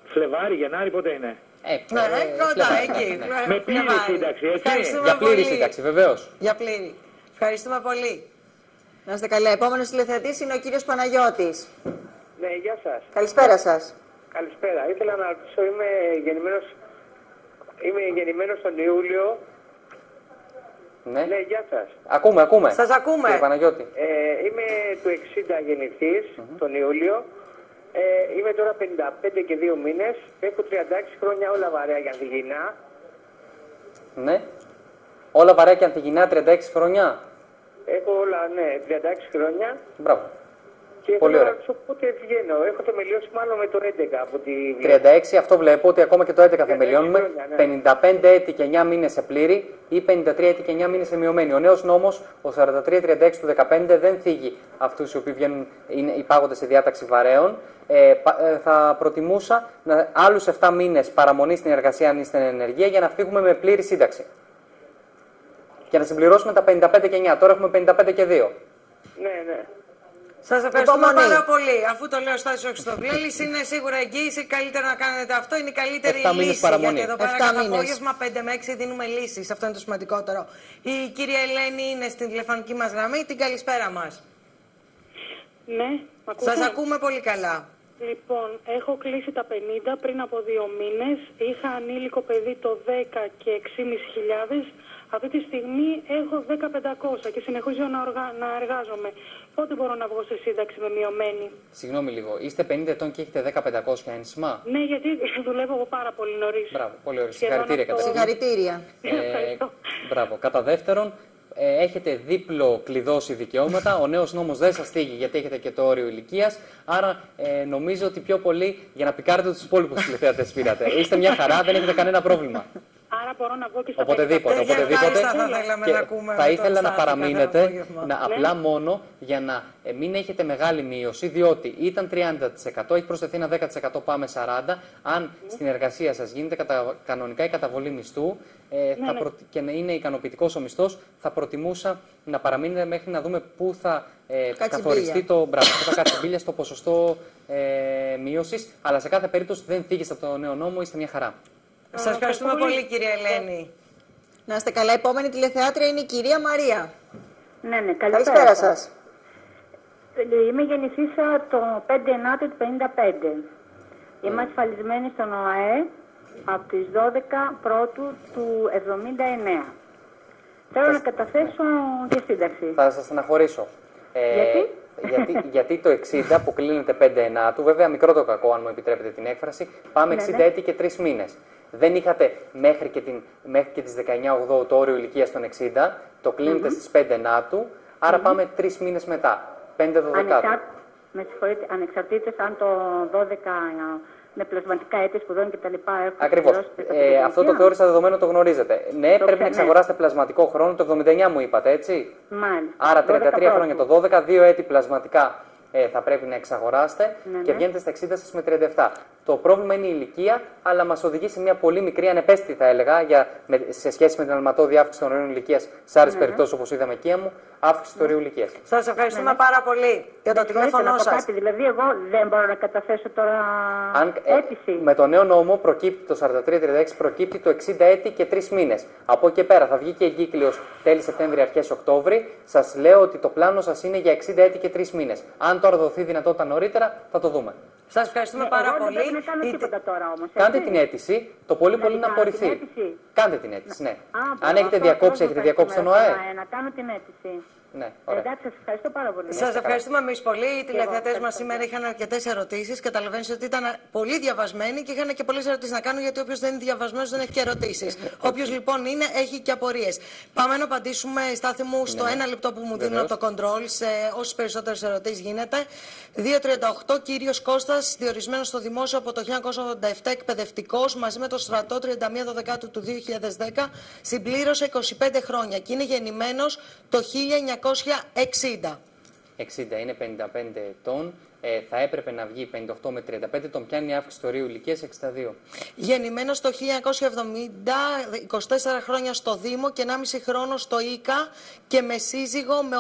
Φλεβάρι, Γενάρη, πότε είναι; Ε, Ναι, ε, κοντά Φλεβάρι, εκεί. ναι. Φλε- Με πλήρη Φλεβάρι. σύνταξη, έτσι. Ευχαριστούμε Για πλήρη πολύ. σύνταξη, βεβαίως. Για πλήρη. Ευχαριστούμε πολύ. Να είστε καλά. Επόμενος τηλεθεατής είναι ο κύριος Παναγιώτης. Ναι, γεια σας. Καλησπέρα σας. Καλησπέρα. Ήθελα να ρωτήσω, είμαι γεννημένος, είμαι γεννημένος τον Ιούλιο. Ναι. Ναι, γεια σας. Ακούμε, ακούμε. Σας ακούμε. Κύριε Παναγιώτη. Ε, είμαι του 60 γεννηθής, τον Ιούλιο. Ε, είμαι τώρα 55 και 2 μήνες. Έχω 36 χρόνια όλα βαρέα για Ανθιγυνά. Ναι. Όλα βαρέα και αντιγυνά 36 χρόνια. Έχω όλα, ναι, 36 χρόνια. Μπράβο. Και Πολύ θέλω να ωραία. ρωτήσω πότε βγαίνω. Έχω θεμελιώσει μάλλον με το 11 από τη 36, αυτό βλέπω ότι ακόμα και το 11 θεμελιώνουμε. χρόνια, 55 έτη και 9 μήνες σε πλήρη ή 53 έτη και 9 μήνες σε μειωμένη. Ο νέος νόμος, ο 4336 του 15, δεν θίγει αυτούς οι οποίοι βγαίνουν, είναι, υπάγονται σε διάταξη βαρέων. Ε, πα- ε, θα προτιμούσα να, άλλους 7 μήνες παραμονή στην εργασία αν είστε εν ενεργεία για να φύγουμε με πλήρη σύνταξη. Και να συμπληρώσουμε τα 55 και 9. Τώρα έχουμε 55 και 2. Ναι, ναι. Σας ευχαριστούμε Υπομονή. πάρα πολύ. Αφού το λέω Στάσιο Χρυστοβλέλη, είναι σίγουρα εγγύηση. Καλύτερα να κάνετε αυτό. Είναι η καλύτερη Εφτά μήνες λύση. παραμονή. Γιατί εδώ πέρα Εφτά κάθε μήνες. απόγευμα 5 με 6 δίνουμε λύσεις. Αυτό είναι το σημαντικότερο. Η κυρία Ελένη είναι στην τηλεφωνική μας γραμμή. Την καλησπέρα μας. Ναι, μ' ακούτε; Σας ακούμε πολύ καλά. Λοιπόν, έχω κλείσει τα 50 πριν από δύο μήνες. Είχα ανήλικο παιδί το 10 και 6.500. Αυτή τη στιγμή έχω 10.500 και συνεχίζω να, οργα... να εργάζομαι. Πότε μπορώ να βγω σε σύνταξη με μειωμένη; Συγγνώμη λίγο, είστε 50 ετών και έχετε 10-500 ένσημα; Ναι, γιατί δουλεύω εγώ πάρα πολύ νωρίς. Μπράβο, πολύ ωραία. Σχεδόν Συγχαρητήρια αυτό. καταρχήν. Συγχαρητήρια. Ε, μπράβο. Κατά δεύτερον, ε, έχετε δίπλο κλειδώσει δικαιώματα. Ο νέος νόμος δεν σας θίγει γιατί έχετε και το όριο ηλικίας. Άρα ε, νομίζω ότι πιο πολύ για να πικάρετε τους υπόλοιπους τηλεθεατές πήρατε. Είστε μια χαρά, δεν έχετε κανένα πρόβλημα. Άρα μπορώ να βγω και στα Οποτεδήποτε, 50. οποτεδήποτε. ευχάριστα θα θέλαμε Και να ακούμε θα με ήθελα τον να Στάθη κάθε παραμείνετε απόγευμα. να, Ναι. απλά μόνο για να ε, μην έχετε μεγάλη μείωση, διότι ήταν 30%, έχει προσθεθεί ένα 10%, πάμε 40%. Αν στην εργασία σας γίνεται κατα, κανονικά η καταβολή μισθού ε, θα ναι. προ- και να είναι ικανοποιητικός ο μισθός, θα προτιμούσα να παραμείνετε μέχρι να δούμε πού θα ε, καθοριστεί μπίλια. το μπράβο, πού θα κάτσει μπίλια στο ποσοστό ε, μείωσης. Αλλά σε κάθε περίπτωση δεν θίγεστε από το νέο νόμο, είστε μια χαρά. Σας ευχαριστούμε πολύ, κυρία Ελένη. Να είστε καλά. Επόμενη τηλεθεάτρια είναι η κυρία Μαρία. Ναι, ναι, καλησπέρα, Καλησπέρα σας. σας. Ε, Είμαι γεννηθήσα το 5 Ενάτου του 55. Είμαι ασφαλισμένη στον ΟΑΕ από τις 12 πρώτου του 79. Θέλω να καταθέσω και σύνταξη. Θα σας στεναχωρήσω. Ε, Γιατί; γιατί; γιατί το 60 που κλείνεται 5 ενάτου, βέβαια μικρό το κακό, αν μου επιτρέπετε την έκφραση, πάμε Ναι, 60 ναι. έτη και 3 μήνες. Δεν είχατε μέχρι και, την, μέχρι και τις 19 το όριο ηλικίας των 60, το κλείνετε στις 5 ενάτου, άρα πάμε 3 μήνες μετά, 5 12 Ανεξάρ... Με συγχωρείτε, ανεξαρτήτως αν το 12 με πλασματικά έτη σπουδών και τα λοιπά έχουν Ακριβώς. πληρώσει τα Ε, πενταετία. αυτό το θεώρησα δεδομένο, το γνωρίζετε. Ναι, πρέπει ξέρω, να ναι. εξαγοράσετε πλασματικό χρόνο, το 79 μου είπατε, έτσι; Μάλιστα. Άρα 12 33 χρόνια το 12, 2 έτη πλασματικά ε, θα πρέπει να εξαγοράσετε Ναι, και ναι. βγαίνετε στα 60 σας με 37. Το πρόβλημα είναι η ηλικία, αλλά μας οδηγεί σε μια πολύ μικρή ανεπαίσθητη, θα έλεγα, για, με, σε σχέση με την αλματώδη αύξηση των ορίων ηλικίας σε άλλες Ναι, ναι. περιπτώσεις, όπως είδαμε εκεί μου, αύξηση του ορίου ηλικίας. Σας ευχαριστούμε Ναι. πάρα πολύ για το Με συγχωρείτε, τηλέφωνό να πω σας. κάτι, Δηλαδή, εγώ δεν μπορώ να καταθέσω τώρα Αν, ε, αίτηση. με το νέο νόμο προκύπτει το 43-36 προκύπτει το 60 έτη και 3 μήνες. Από εκεί και πέρα θα βγει και εγκύκλιο τέλη Σεπτέμβρη, αρχές Οκτώβρη. Σας λέω ότι το πλάνο σας είναι για 60 έτη και 3 μήνες. Αν τώρα δοθεί δυνατότητα νωρίτερα, θα το δούμε. Σας ευχαριστούμε Ναι, πάρα εγώ πολύ. Δεν πρέπει να κάνω Η- τίποτα τώρα όμως. Κάντε την αίτηση, το πολύ πολύ να κάνω την απορριφθεί. αίτηση. Κάντε την αίτηση, ναι. Α, Αν έχετε αυτό διακόψει, αυτό έχετε θα διακόψει τον ευχαριστούμε, ΟΑΕ. ε, Να κάνω την αίτηση. Ναι, ωραία. Εντάξει, σας ευχαριστώ πάρα πολύ. Σας ευχαριστούμε εμείς πολύ. Οι τηλεθεατές μας ευχαριστώ. σήμερα είχαν αρκετές ερωτήσεις. Καταλαβαίνεις ότι ήταν πολύ διαβασμένοι και είχαν και πολλές ερωτήσεις να κάνουν γιατί όποιος δεν είναι διαβασμένος δεν έχει και ερωτήσεις. Όποιος λοιπόν είναι, έχει και απορίες. Πάμε να απαντήσουμε, Στάθη μου, στο Ναι. ένα λεπτό που μου δίνουν Βεβαίως. από το control σε όσες περισσότερες ερωτήσεις γίνεται. 2.38 κύριος Κώστας, διορισμένος στο δημόσιο από το 1987, εκπαιδευτικός, μαζί με το στρατό 31 Δεκάτου του 2010, συμπλήρωσε 25 χρόνια και είναι γεννημένος το 1960. 60 είναι 55 ετών. Ε, θα έπρεπε να βγει 58 με 35, τον πιάνει η αύξηση του ορίου ηλικίας 62. Γεννημένος το 1970, 24 χρόνια στο Δήμο και 1,5 χρόνο στο ΙΚΑ και με σύζυγο με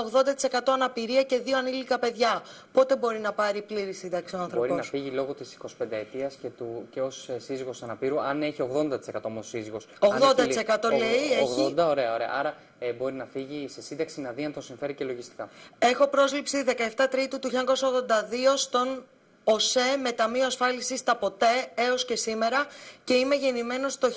80% αναπηρία και δύο ανήλικα παιδιά. Πότε μπορεί να πάρει πλήρη σύνταξη ο άνθρωπος; Μπορεί να φύγει λόγω της 25 ετία και, του- και ως σύζυγος αναπήρου, αν έχει 80% όμως σύζυγος. 80% λέει, έχει. 80, ωραία, ωραία. Άρα ε, μπορεί να φύγει σε σύνταξη να δει αν τον συμφέρει και λογιστικά. Έχω πρόσληψη 17 Τρίτου του 1982 στον ΟΣΕ με Ταμείο Ασφάλισης στα ποτέ έως και σήμερα και είμαι γεννημένος το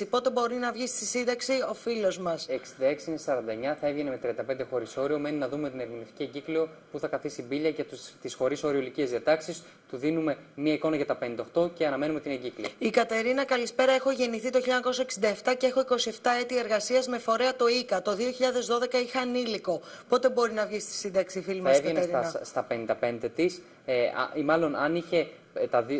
1966. Πότε μπορεί να βγει στη σύνταξη ο φίλος μας; 66 είναι 49, θα έβγαινε με 35 χωρίς όριο. Μένει να δούμε την ερμηνευτική εγκύκλιο που θα καθίσει μπίλια για τις χωρίς όριο ηλικίες διατάξεις. Του δίνουμε μία εικόνα για τα 58 και αναμένουμε την εγκύκλιο. Η Κατερίνα, καλησπέρα. Έχω γεννηθεί το 1967 και έχω 27 έτη εργασίας με φορέα το ΙΚΑ. Το 2012 είχα ανήλικο. Πότε μπορεί να βγει στη σύνταξη, φίλη Θα μας έβγαινε Κατερίνα; στα, στα 55 της, ε, α- ή μάλλον αν είχε ε, τα, δι-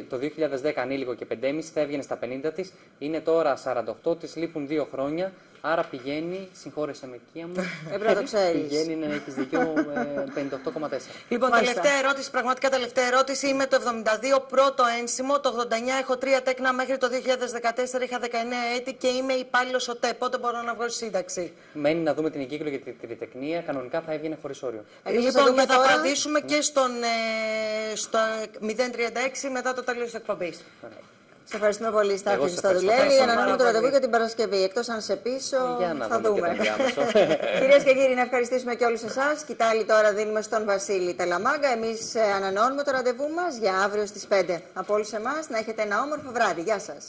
το 2010 ανήλικο και 5,5 θα έβγαινε στα 50 της. Είναι τώρα 48 της, λείπουν δύο χρόνια. Άρα πηγαίνει, συγχώρεσε με οικία μου. Έπρεπε να το ξέρεις. Πηγαίνει, ναι, έχεις δίκιο, ε, 58,4. Λοιπόν, Μάλιστα. τελευταία ερώτηση, πραγματικά τελευταία ερώτηση. Είμαι το 72, πρώτο ένσημο. Το 89 έχω τρία τέκνα μέχρι το 2014. Είχα 19 έτη και είμαι υπάλληλος ΟΤΕ. Πότε μπορώ να βγω σύνταξη; Μένει να δούμε την εγκύκλο για τη τριτεκνία. Κανονικά θα έβγαινε χωρίς όριο. Εμείς θα λοιπόν, δούμε και θα τώρα. απαντήσουμε και στον, ε, στο 036 μετά το τέλος της εκπομπής. Σε ευχαριστούμε πολύ, Στάθη δουλεύει. Αναμένουμε το ραντεβού για την Παρασκευή. Εκτός αν σε πίσω, θα δούμε. Κυρίες και κύριοι, να ευχαριστήσουμε και όλους εσάς. Κοιτάλη τώρα δίνουμε στον Βασίλη Τελαμάγκα. Εμείς ε, ανανεώνουμε το ραντεβού μας για αύριο στις 5. Από όλους εμάς, να έχετε ένα όμορφο βράδυ. Γεια σας.